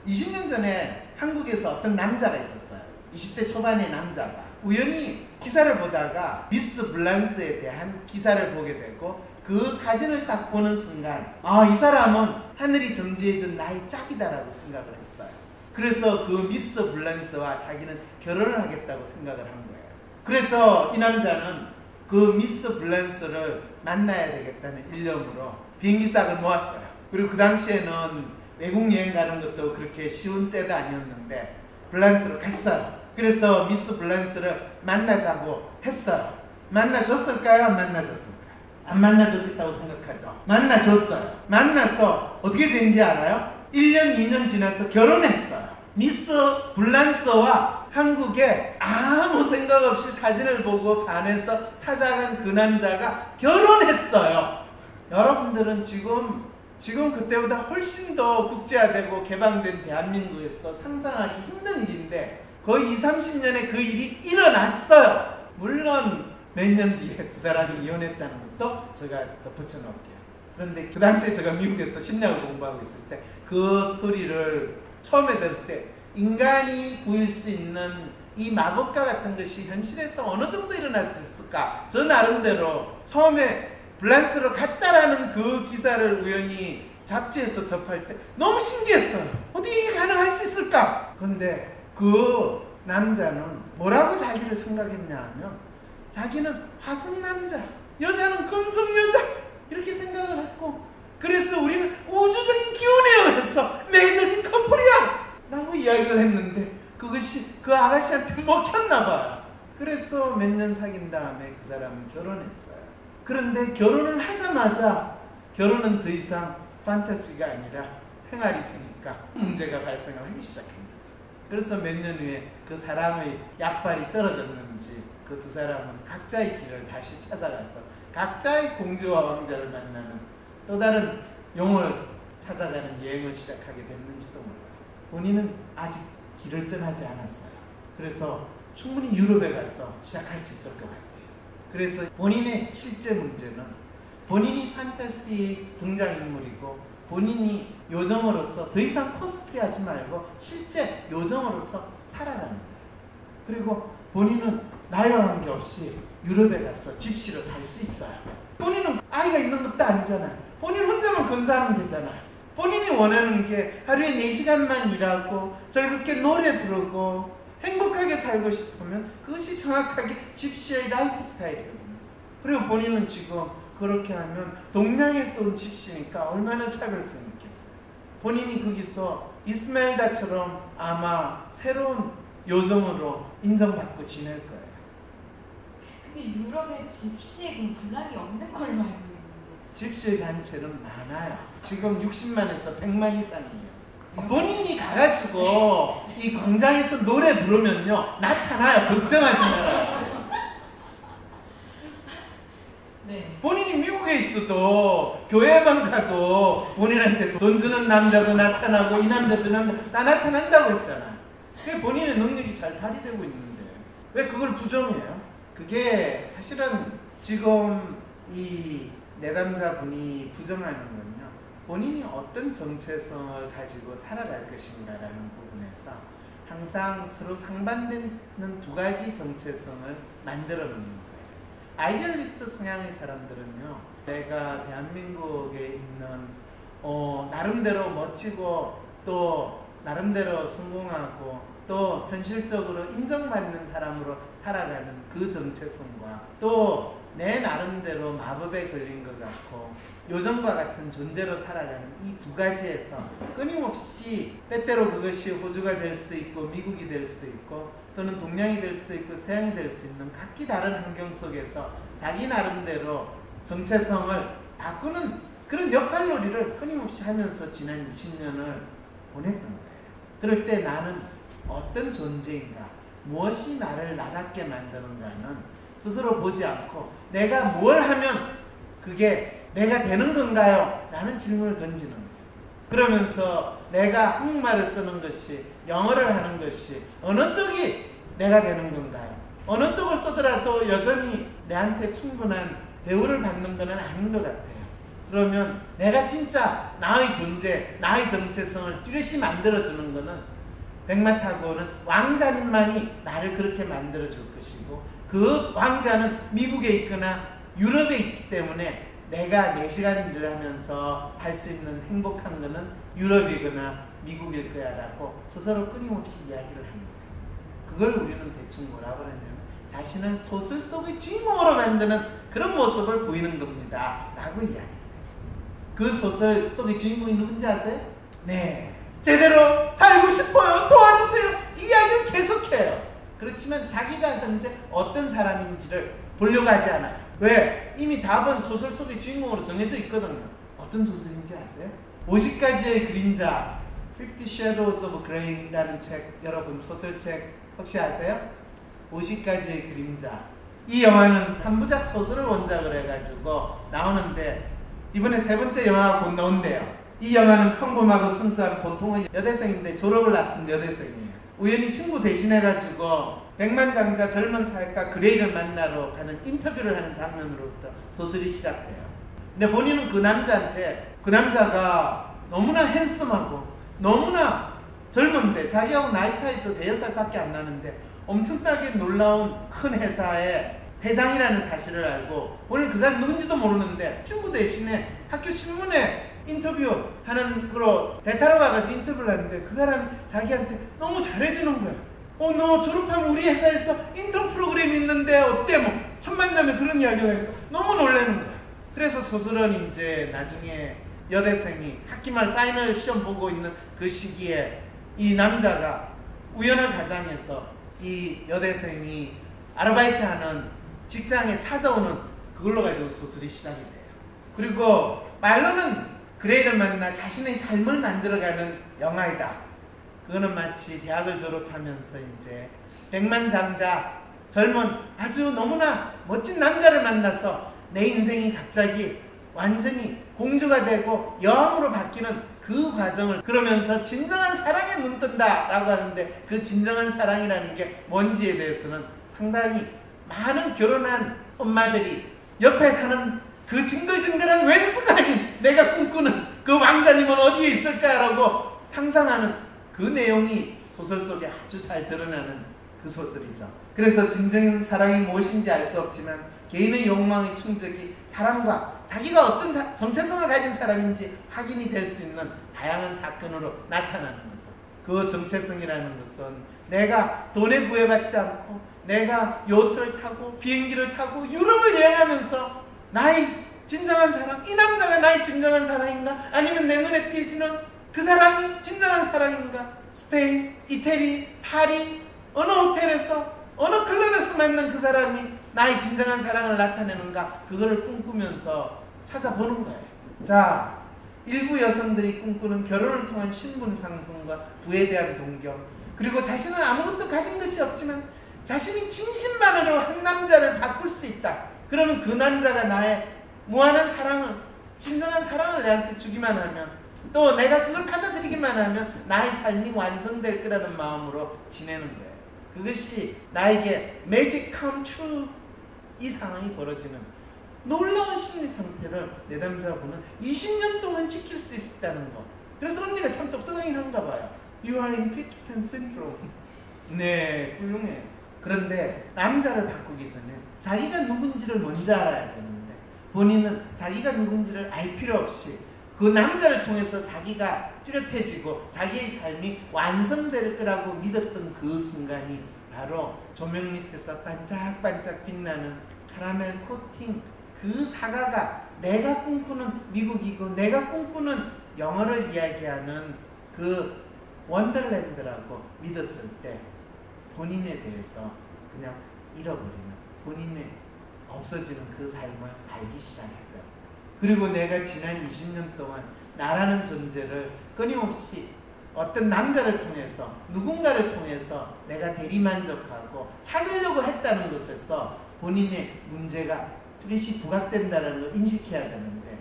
20년 전에 한국에서 어떤 남자가 있었어요. 20대 초반의 남자가 우연히 기사를 보다가 미스 블랑스에 대한 기사를 보게 되고 그 사진을 딱 보는 순간 아 이 사람은 하늘이 점지해준 나의 짝이다라고 생각을 했어요. 그래서 그 미스 블랑스와 자기는 결혼을 하겠다고 생각을 한 거예요. 그래서 이 남자는 그그 미스 블란스를 만나야 되겠다는 일념으로 비행기 싹을 모았어요. 그리고 그 당시에는 외국 여행 가는 것도 그렇게 쉬운 때도 아니었는데 블란스로 갔어요. 그래서 미스 블란스를 만나자고 했어요. 만나줬을까요? 안 만나줬을까요? 안 만나줬겠다고 생각하죠. 만나줬어요. 만나서 어떻게 된지 알아요? 1년, 2년 지나서 결혼했어요. 미스 블란스와 한국에 아무 생각 없이 사진을 보고 반해서 찾아간 그 남자가 결혼했어요. 여러분들은 지금 지금 그때보다 훨씬 더 국제화되고 개방된 대한민국에서 상상하기 힘든 일인데 거의 20, 30년에 그 일이 일어났어요. 물론 몇 년 뒤에 두 사람이 이혼했다는 것도 제가 덧붙여 놓을게요. 그런데 그 당시에 제가 미국에서 심리학을 공부하고 있을 때 그 스토리를 처음에 들었을 때 인간이 보일 수 있는 이 마법과 같은 것이 현실에서 어느 정도 일어날 수 있을까? 저 나름대로 처음에 블란스로 갔다라는 그 기사를 우연히 잡지에서 접할 때 너무 신기했어요. 어떻게 이게 가능할 수 있을까? 그런데 그 남자는 뭐라고 자기를 생각했냐 하면 자기는 화성 남자, 여자는 금성 여자 이렇게 생각을 했고 그래서 우리는 우주적인 기운에 의해서 맺어진 커플이야 라고 이야기를 했는데 그것이 그 아가씨한테 먹혔나 봐요. 그래서 몇 년 사귄 다음에 그 사람은 결혼했어요. 그런데 결혼을 하자마자 결혼은 더 이상 판타지가 아니라 생활이 되니까 문제가 발생을 하기 시작한 거죠. 그래서 몇 년 후에 그 사랑의 약발이 떨어졌는지 그 두 사람은 각자의 길을 다시 찾아가서 각자의 공주와 왕자를 만나는 또 다른 영혼을 찾아가는 여행을 시작하게 됐는지도 몰라요. 본인은 아직 길을 떠나지 않았어요. 그래서 충분히 유럽에 가서 시작할 수 있을 것 같아요. 그래서 본인의 실제 문제는 본인이 판타지 등장인물이고 본인이 요정으로서 더 이상 코스프레 하지 말고 실제 요정으로서 살아가는 거예요. 그리고 본인은 나이와 관계 없이 유럽에 가서 집시로 살 수 있어요. 본인은 아이가 있는 것도 아니잖아요. 본인 혼자만 근사하면 되잖아요. 본인이 원하는 게 하루에 4시간만 일하고 즐겁게 노래 부르고 행복하게 살고 싶으면 그것이 정확하게 집시의 라이프 스타일이거든요. 그리고 본인은 지금 그렇게 하면 동양에서 온 집시니까 얼마나 차별성 있겠어요. 본인이 거기서 이스마일다처럼 아마 새로운 요정으로 인정받고 지낼 거예요. 근데 유럽에 집시에 그럼 군락이 없는 걸로 알고 있는데. 집시 단체는 많아요. 지금 60만에서 100만 이상이에요. 본인이 가가지고 이 광장에서 노래 부르면요 나타나요. 걱정하지 말아요. 네. 본인이 미국에 있어도 교회만 가도 본인한테 돈 주는 남자도 나타나고 이 남자도 남자 다 나타난다고 했잖아. 그게 본인의 능력이 잘 발휘되고 있는데 왜 그걸 부정해요? 그게 사실은 지금 이 내담자분이 부정하는 건요. 본인이 어떤 정체성을 가지고 살아갈 것인가라는 부분에서 항상 서로 상반되는 두 가지 정체성을 만들어 놓는 거예요. idealist 성향의 사람들은요, 내가 대한민국에 있는 어, 나름대로 멋지고 또 나름대로 성공하고 또 현실적으로 인정받는 사람으로 살아가는 그 정체성과 또 내 나름대로 마법에 걸린 것 같고 요정과 같은 존재로 살아가는 이 두 가지에서 끊임없이 때때로 그것이 호주가 될 수도 있고 미국이 될 수도 있고 또는 동양이 될 수도 있고 서양이 될 수 있는 각기 다른 환경 속에서 자기 나름대로 정체성을 바꾸는 그런 역할놀이를 끊임없이 하면서 지난 20년을 보냈던 거예요. 그럴 때 나는 어떤 존재인가, 무엇이 나를 나답게 만드는가는 스스로 보지 않고 내가 뭘 하면 그게 내가 되는 건가요? 라는 질문을 던지는 거예요. 그러면서 내가 한국말을 쓰는 것이 영어를 하는 것이 어느 쪽이 내가 되는 건가요? 어느 쪽을 쓰더라도 여전히 내한테 충분한 대우를 받는 것은 아닌 것 같아요. 그러면 내가 진짜 나의 존재, 나의 정체성을 뚜렷이 만들어주는 것은 백마타고는 왕자님만이 나를 그렇게 만들어 줄 것이고 그 왕자는 미국에 있거나 유럽에 있기 때문에 내가 4시간 일을 하면서 살 수 있는 행복한 것은 유럽이거나 미국일 거야 라고 스스로 끊임없이 이야기를 합니다. 그걸 우리는 대충 뭐라고 하냐면 자신을 소설 속의 주인공으로 만드는 그런 모습을 보이는 겁니다. 라고 이야기해요. 그 소설 속의 주인공이 누군지 아세요? 네. 제대로 살고 싶어요. 도와주세요. 이야기를 계속해요. 그렇지만 자기가 현재 어떤 사람인지를 보려고 하지 않아요. 왜? 이미 답은 소설 속의 주인공으로 정해져 있거든요. 어떤 소설인지 아세요? 50가지의 그림자, Fifty Shadows of Grey라는 책, 여러분 소설책 혹시 아세요? 50가지의 그림자. 이 영화는 3부작 소설을 원작으로 해가지고 나오는데 이번에 세 번째 영화가 곧 나온대요. 이 영화는 평범하고 순수한 보통의 여대생인데 졸업을 앞둔 여대생이에요. 우연히 친구 대신해가지고 백만장자 젊은 사회가 그레이를 만나러 가는 인터뷰를 하는 장면으로부터 소설이 시작돼요. 근데 본인은 그 남자한테 그 남자가 너무나 핸섬하고 너무나 젊은데 자기하고 나이 차이도 대여 살밖에 안 나는데 엄청나게 놀라운 큰 회사의 회장이라는 사실을 알고 오늘 그 사람 누군지도 모르는데 친구 대신에 학교 신문에 인터뷰하는 그로 대타로 가가지고 인터뷰를 하는데 그 사람이 자기한테 너무 잘해주는 거야. 어, 너 졸업하면 우리 회사에서 인턴 프로그램 있는데 어때? 뭐, 첫 만남에 그런 이야기를 하니까 너무 놀라는 거야. 그래서 소설은 이제 나중에 여대생이 학기 말 final 시험 보고 있는 그 시기에 이 남자가 우연을 가장해서 이 여대생이 아르바이트 하는 직장에 찾아오는 그걸로 가지고 소설이 시작이 돼요. 그리고 말로는 그레이를 만나 자신의 삶을 만들어가는 영화이다. 그거는 마치 대학을 졸업하면서 이제 백만장자 젊은 아주 너무나 멋진 남자를 만나서 내 인생이 갑자기 완전히 공주가 되고 여왕으로 바뀌는 그 과정을 그러면서 진정한 사랑에 눈뜬다 라고 하는데 그 진정한 사랑이라는 게 뭔지에 대해서는 상당히 많은 결혼한 엄마들이 옆에 사는 그 징글징글한 아닌 내가 꿈꾸는 그 왕자님은 어디에 있을까라고 상상하는 그 내용이 소설 속에 아주 잘 드러나는 그 소설이죠. 그래서 진정한 사랑이 무엇인지 알 수 없지만 개인의 욕망의 충족이 사람과 자기가 어떤 사, 정체성을 가진 사람인지 확인이 될 수 있는 다양한 사건으로 나타나는 거죠. 그 정체성이라는 것은 내가 돈에 구애받지 않고 내가 요트를 타고 비행기를 타고 유럽을 여행하면서 나의 진정한 사랑, 이 남자가 나의 진정한 사랑인가? 아니면 내 눈에 띄지는 그 사람이 진정한 사랑인가? 스페인, 이태리, 파리, 어느 호텔에서 어느 클럽에서 만난 그 사람이 나의 진정한 사랑을 나타내는가? 그거를 꿈꾸면서 찾아보는 거예요. 자, 일부 여성들이 꿈꾸는 결혼을 통한 신분 상승과 부에 대한 동경, 그리고 자신은 아무것도 가진 것이 없지만 자신이 진심만으로 한 남자를 바꿀 수 있다. 그러면 그 남자가 나의 무한한 사랑을, 진정한 사랑을 내한테 주기만 하면 또 내가 그걸 받아들이기만 하면 나의 삶이 완성될 거라는 마음으로 지내는 거예요. 그것이 나에게 매직 come true 이 상황이 벌어지는 놀라운 심리 상태를 내 남자분은 20년 동안 지킬 수 있었다는 거. 그래서 언니가 참 똑똑하긴 한가 봐요. You are in Peter Pan syndrome. 네, 훌륭해. 그런데 남자를 바꾸기 전에 자기가 누군지를 먼저 알아야 되는데 본인은 자기가 누군지를 알 필요 없이 그 남자를 통해서 자기가 뚜렷해지고 자기의 삶이 완성될 거라고 믿었던 그 순간이 바로 조명 밑에서 반짝반짝 빛나는 카라멜 코팅 그 사과가 내가 꿈꾸는 미국이고 내가 꿈꾸는 영어를 이야기하는 그 원더랜드라고 믿었을 때 본인에 대해서 그냥 잃어버리는 본인의 없어지는 그 삶을 살기 시작했다. 그리고 내가 지난 20년 동안 나라는 존재를 끊임없이 어떤 남자를 통해서 누군가를 통해서 내가 대리만족하고 찾으려고 했다는 것에서 본인의 문제가 뚜렷이 부각된다는 걸 인식해야 되는데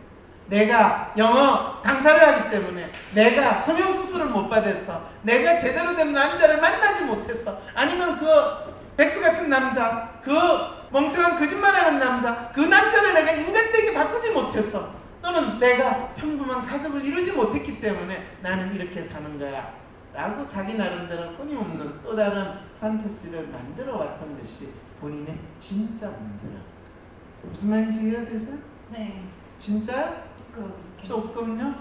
내가 영어 강사를 하기 때문에 내가 성형수술을 못 받아서 내가 제대로 된 남자를 만나지 못해서 아니면 그 백수 같은 남자 그 멍청한 거짓말하는 남자 그 남자를 내가 인간되게 바꾸지 못해서 또는 내가 평범한 가족을 이루지 못했기 때문에 나는 이렇게 사는 거야 라고 자기 나름대로 끊임없는 또 다른 판타지를 만들어 왔던 것이 본인의 진짜 문제라 무슨 말인지 이해되세요? 네. 진짜? 조금. 조금요?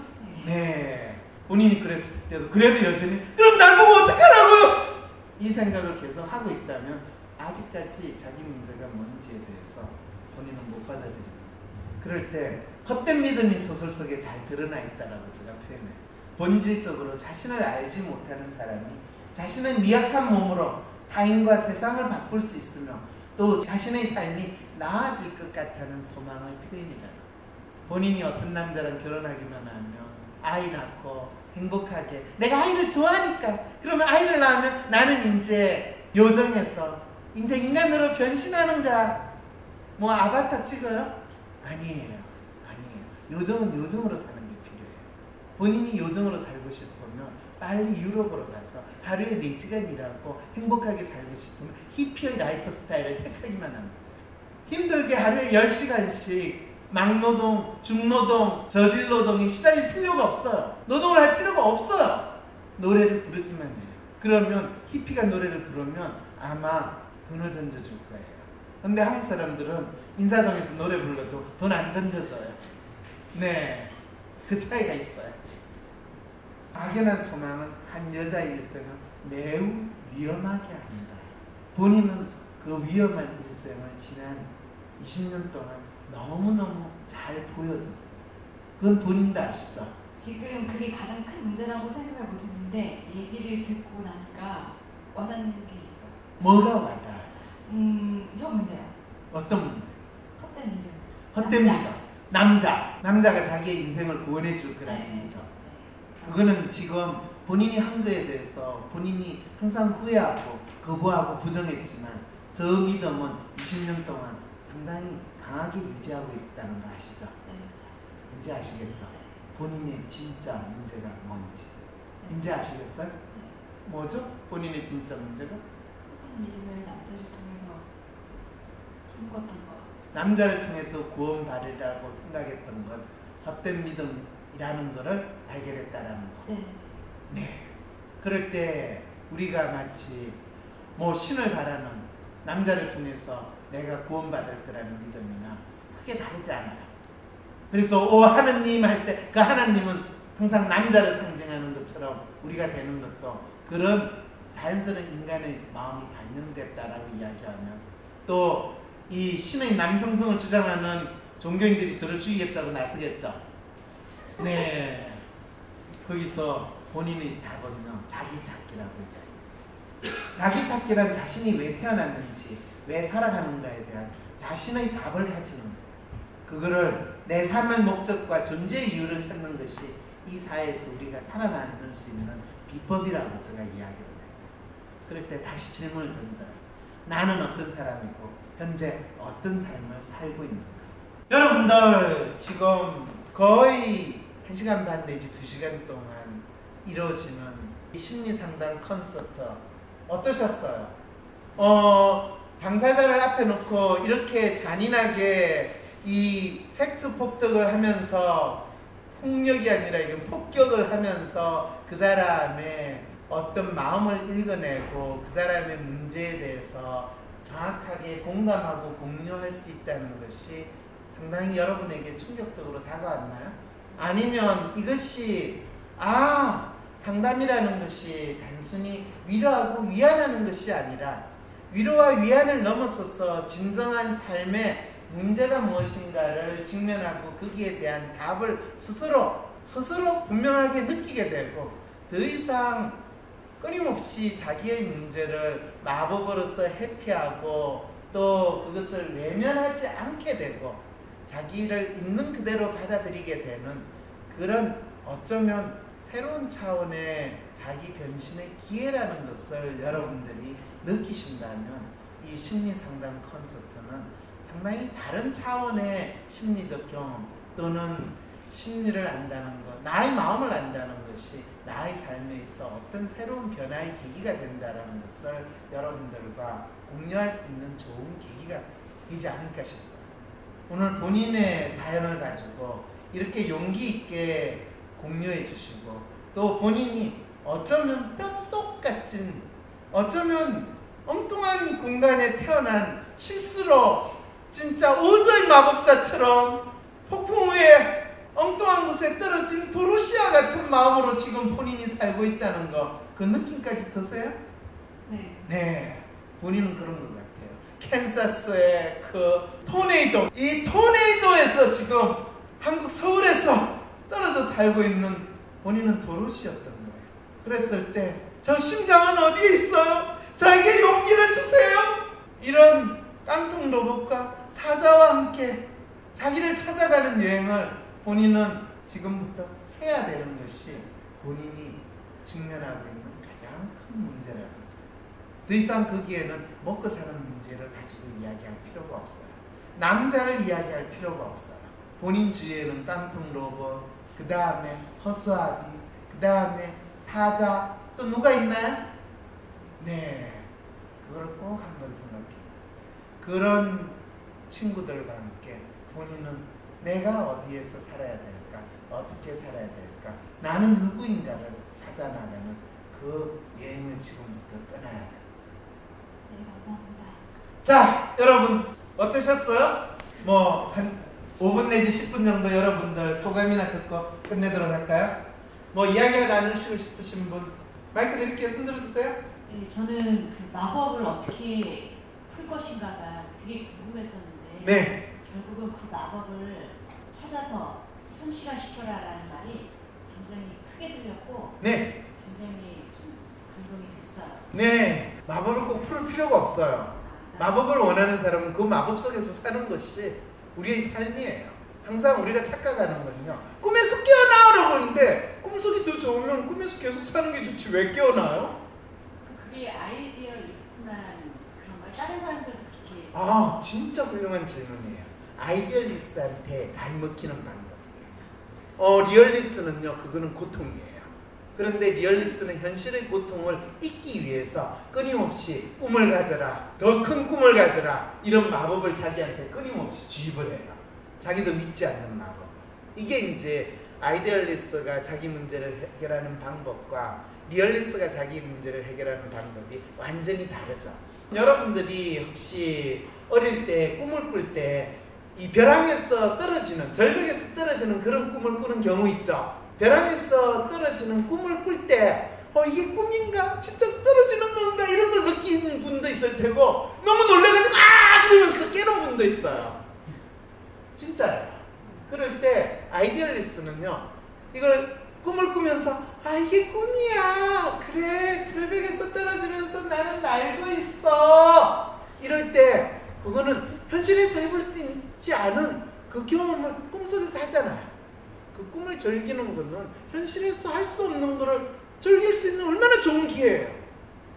네. 네. 본인이 그랬을 때도 그래도 여전히 그럼 날 보고 어떡하라고요? 이 생각을 계속 하고 있다면 아직까지 자기 문제가 뭔지에 대해서 본인은 못 받아들입니다. 그럴 때 헛된 믿음이 소설 속에 잘 드러나 있다라고 제가 표현해요. 본질적으로 자신을 알지 못하는 사람이 자신의 미약한 몸으로 타인과 세상을 바꿀 수 있으며 또 자신의 삶이 나아질 것 같다는 소망의 표현이다. 본인이 어떤 남자랑 결혼하기만 하면 아이 낳고 행복하게 내가 아이를 좋아하니까 그러면 아이를 낳으면 나는 이제 요정에서 이제 인간으로 변신하는가 뭐 아바타 찍어요? 아니에요 아니에요 요정은 요정으로 사는 게 필요해요 본인이 요정으로 살고 싶으면 빨리 유럽으로 가서 하루에 4시간 일하고 행복하게 살고 싶으면 히피의 라이프 스타일을 택하기만 거예요 힘들게 하루에 10시간씩 막노동, 중노동, 저질노동에 시달릴 필요가 없어요. 노동을 할 필요가 없어요. 노래를 부르기만 해요. 그러면 히피가 노래를 부르면 아마 돈을 던져줄 거예요. 근데 한국 사람들은 인사동에서 노래 불러도 돈 안 던져줘요. 네. 그 차이가 있어요. 막연한 소망은 한 여자의 일생을 매우 위험하게 합니다. 본인은 그 위험한 일생을 지난 20년 동안 너무너무 잘 보여줬어요. 그건 본인도 아시죠? 지금 그게 가장 큰 문제라고 생각을 못했는데 얘기를 듣고 나니까 와닿는 게 있어요. 뭐가 와닿아요? 음, 저 문제요. 어떤 문제? 헛된 믿음. 헛된 남자. 믿음. 남자. 남자가 자기의 인생을 구원해 줄 거라는 네. 믿음. 네. 그거는 지금 본인이 한 거에 대해서 본인이 항상 후회하고 거부하고 부정했지만 저 믿음은 20년 동안 상당히 강하게 유지하고 있다는 거 아시죠? 네. 이제 아시겠죠? 네. 본인의 진짜 문제가 뭔지. 네. 이제 아시겠어요? 뭐죠? 본인의 진짜 문제가? 헛된 믿음을 남자를 통해서 품꿨던 거. 남자를 통해서 구원 받으라고 생각했던 건 헛된 믿음이라는 것을 알게 됐다라는 거. 네. 네. 그럴 때 우리가 마치 뭐 신을 바라는 남자를 통해서 내가 구원받을 거라는 믿음이나 크게 다르지 않아요. 그래서 오 하느님 할 때 그 하나님은 항상 남자를 상징하는 것처럼 우리가 되는 것도 그런 자연스러운 인간의 마음이 반영됐다라고 이야기하면 또 이 신의 남성성을 주장하는 종교인들이 저를 죽이겠다고 나서겠죠. 네. 거기서 본인의 답은요 자기 찾기라고 얘기해요. 자기 찾기란 자신이 왜 태어났는지 왜 살아가는가에 대한 자신의 답을 가지는. 그거를 내 삶의 목적과 존재의 이유를 찾는 것이 이 사회에서 우리가 살아남을 수 있는 비법이라고 제가 이야기를 해요. 그럴 때 다시 질문을 던져요. 나는 어떤 사람이고 현재 어떤 삶을 살고 있는가? 여러분들 지금 거의 1시간 반 내지 2시간 동안 이루어지는 이 심리 상담 콘서트 어떠셨어요? 어, 당사자를 앞에 놓고 이렇게 잔인하게 이 팩트 폭격을 하면서 폭력이 아니라 이건 폭격을 하면서 그 사람의 어떤 마음을 읽어내고 그 사람의 문제에 대해서 정확하게 공감하고 공유할 수 있다는 것이 상당히 여러분에게 충격적으로 다가왔나요? 아니면 이것이 아 상담이라는 것이 단순히 위로하고 위안하는 것이 아니라 위로와 위안을 넘어서서 진정한 삶의 문제가 무엇인가를 직면하고 거기에 대한 답을 스스로 스스로 분명하게 느끼게 되고 더 이상 끊임없이 자기의 문제를 마법으로서 회피하고 또 그것을 외면하지 않게 되고 자기를 있는 그대로 받아들이게 되는 그런 어쩌면 새로운 차원의 자기 변신의 기회라는 것을 여러분들이 느끼신다면 이 심리 상담 콘서트는 상당히 다른 차원의 심리적 경험 또는 심리를 안다는 것, 나의 마음을 안다는 것이 나의 삶에 있어 어떤 새로운 변화의 계기가 된다는 것을 여러분들과 공유할 수 있는 좋은 계기가 되지 않을까 싶어요. 오늘 본인의 사연을 가지고 이렇게 용기 있게 공유해 주시고 또 본인이 어쩌면 뼛속 같은 어쩌면 엉뚱한 공간에 태어난 실수로 진짜 오저의 마법사처럼 폭풍 후에 엉뚱한 곳에 떨어진 도로시아 같은 마음으로 지금 본인이 살고 있다는 거 그 느낌까지 드세요? 네. 네 본인은 그런 것 같아요 캔사스의 그 토네이도 이 토네이도에서 지금 한국 서울에서 떨어져 살고 있는 본인은 도로시였던 거예요. 그랬을 때 저 심장은 어디에 있어요? 저에게 용기를 주세요. 이런 깡통 로봇과 사자와 함께 자기를 찾아가는 여행을 본인은 지금부터 해야 되는 것이 본인이 직면하고 있는 가장 큰 문제라는 거예요. 더 이상 거기에는 먹고 사는 문제를 가지고 이야기할 필요가 없어요. 남자를 이야기할 필요가 없어요. 본인 주위에는 깡통 로봇, 그 다음에 허수아비, 그 다음에 사자, 또 누가 있나요? 네, 그걸 꼭 한번 생각해 보세요. 그런 친구들과 함께 본인은 내가 어디에서 살아야 될까? 어떻게 살아야 될까? 나는 누구인가를 찾아나가는 그 여행을 지금부터 떠나야 돼. 네, 감사합니다. 자, 여러분 어떠셨어요? 뭐 한 5분 내지 10분 정도 여러분들 소감이나 듣고 끝내도록 할까요? 뭐 이야기가 나누시고 싶으신 분 마이크 드릴게요. 손 들어주세요. 네, 저는 그 마법을 어떻게 풀 것인가가 되게 궁금했었는데 네, 결국은 그 마법을 찾아서 현실화 시켜라라는 말이 굉장히 크게 들렸고 네, 굉장히 좀 감동이 됐어요. 네. 마법을 꼭 풀 필요가 없어요. 마법을 원하는 사람은 그 마법 속에서 사는 것이 우리의 삶이에요. 항상 우리가 착각하는 건요. 꿈에서 깨어나오라고 하는데 꿈속이 더 좋으면 꿈에서 계속 사는 게 좋지 왜 깨어나요? 그게 idealist만 그런 거예요? 다른 그렇게 아, 진짜 훌륭한 질문이에요. idealist한테 잘 먹히는 방법이에요. 어, 리얼리스트는요, 그거는 고통이에요. 그런데 리얼리스트는 현실의 고통을 잊기 위해서 끊임없이 꿈을 가져라, 더 큰 꿈을 가져라, 이런 마법을 자기한테 끊임없이 주입을 해요. 자기도 믿지 않는 마법. 이게 이제 idealist가 자기 문제를 해결하는 방법과 리얼리스트가 자기 문제를 해결하는 방법이 완전히 다르죠. 여러분들이 혹시 어릴 때 꿈을 꿀 때 이 벼랑에서 떨어지는 절벽에서 떨어지는 그런 꿈을 꾸는 경우 있죠. 벼랑에서 떨어지는 꿈을 꿀때 어, 이게 꿈인가? 진짜 떨어지는 건가? 이런 걸 느끼는 분도 있을 테고 너무 놀래가지고 아! 그러면서 깨는 분도 있어요. 진짜예요. 그럴 때 idealist는요. 이걸 꿈을 꾸면서 아 이게 꿈이야. 그래 절벽에서 떨어지면서 나는 날고 있어. 이럴 때 그거는 현실에서 해볼 수 있지 않은 그 경험을 꿈속에서 하잖아요. 그 꿈을 즐기는 거는 현실에서 할 수 없는 거를 즐길 수 있는 얼마나 좋은 기회예요.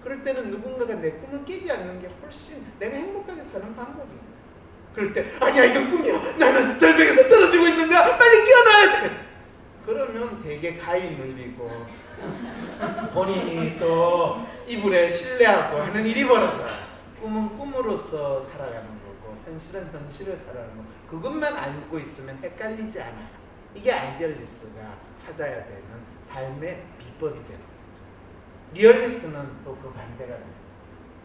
그럴 때는 누군가가 내 꿈을 깨지 않는 게 훨씬 내가 행복하게 사는 방법이에요. 그럴 때 아니야 이건 꿈이야. 나는 절벽에서 떨어지고 있는 거야. 빨리 깨어나야 돼. 그러면 되게 가위 눌리고 본인이 또 이불에 실례하고 하는 일이 벌어져요. 꿈은 꿈으로서 살아가는 거고 현실은 현실을 살아가는 거. 그것만 알고 있으면 헷갈리지 않아요. 이게 idealist가 찾아야 되는 삶의 비법이 되는 거죠. 리얼리스트는 또 그 반대가 돼요.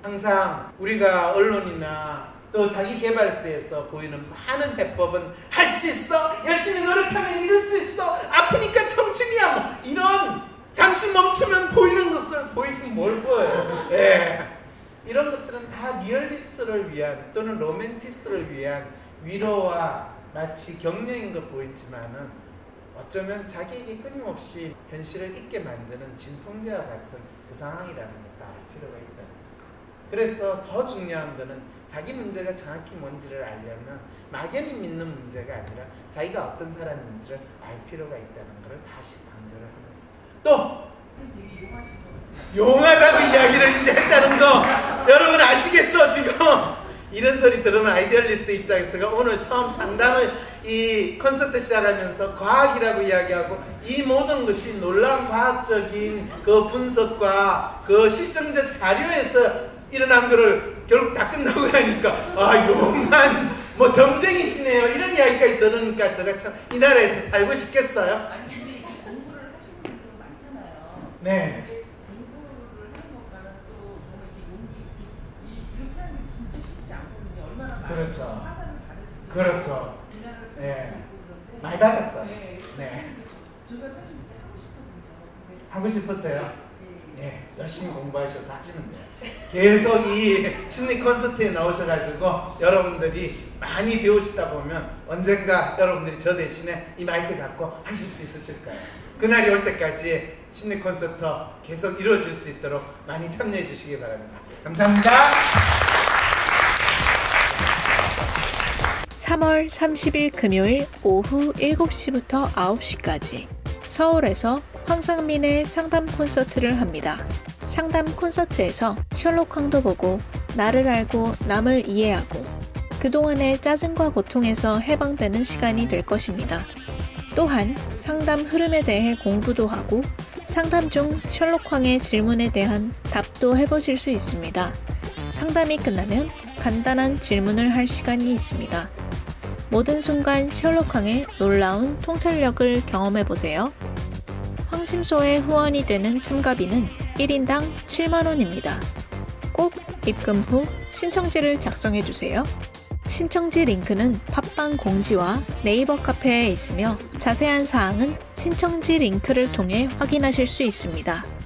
항상 우리가 언론이나 또 자기 개발서에서 보이는 많은 해법은 할 수 있어 열심히 노력하면 이룰 수 있어 아프니까 청춘이야 뭐 이런 잠시 멈추면 보이는 것을 보이긴 뭘 보여요 예. 이런 것들은 다 리얼리스트를 위한 또는 로맨티스트를 위한 위로와 마치 격려인 것 보이지만은 어쩌면 자기에게 끊임없이 현실을 잊게 만드는 진통제와 같은 그 상황이라는 알 필요가 있다. 그래서 더 중요한 거는 자기 문제가 정확히 뭔지를 알려면 막연히 믿는 문제가 아니라 자기가 어떤 사람인지를 알 필요가 있다는 것을 다시 강조를 합니다. 또 용하다고 이야기를 이제 했다는 거 여러분 아시겠죠 지금 이런 소리 들으면 idealist 입장에서가 오늘 처음 상담을 이 콘서트 시작하면서 과학이라고 이야기하고 이 모든 것이 놀라운 과학적인 그 분석과 그 실증적 자료에서 일어난 거를 결국 다 끝나고 나니까 아 용한 뭐 점쟁이시네요 이런 이야기까지 들으니까 제가 참 이 나라에서 살고 싶겠어요? 아니 근데 공부를 하시는 분들 많잖아요. 네. 그렇죠. 그렇죠. 네. 많이 받았어요. 네. 네. 하고 싶었어요? 네. 네, 열심히 공부하셔서 하시면 돼요. 계속 이 심리 콘서트에 나오셔가지고 여러분들이 많이 배우시다 보면 언젠가 여러분들이 저 대신에 이 마이크 잡고 하실 수 있으실 거예요. 그날이 올 때까지 심리 콘서트 계속 이루어질 수 있도록 많이 참여해 주시기 바랍니다. 감사합니다. 3월 30일 금요일 오후 7시부터 9시까지 서울에서 황상민의 상담 콘서트를 합니다. 상담 콘서트에서 셜록 황도 보고 나를 알고 남을 이해하고 그동안의 짜증과 고통에서 해방되는 시간이 될 것입니다. 또한 상담 흐름에 대해 공부도 하고 상담 중 셜록 황의 질문에 대한 답도 해보실 수 있습니다. 상담이 끝나면 간단한 질문을 할 시간이 있습니다. 모든 순간 셜록항의 놀라운 통찰력을 경험해보세요. 황심소의 후원이 되는 참가비는 1인당 7만원입니다. 꼭 입금 후 신청지를 작성해주세요. 신청지 링크는 팟빵 공지와 네이버 카페에 있으며 자세한 사항은 신청지 링크를 통해 확인하실 수 있습니다.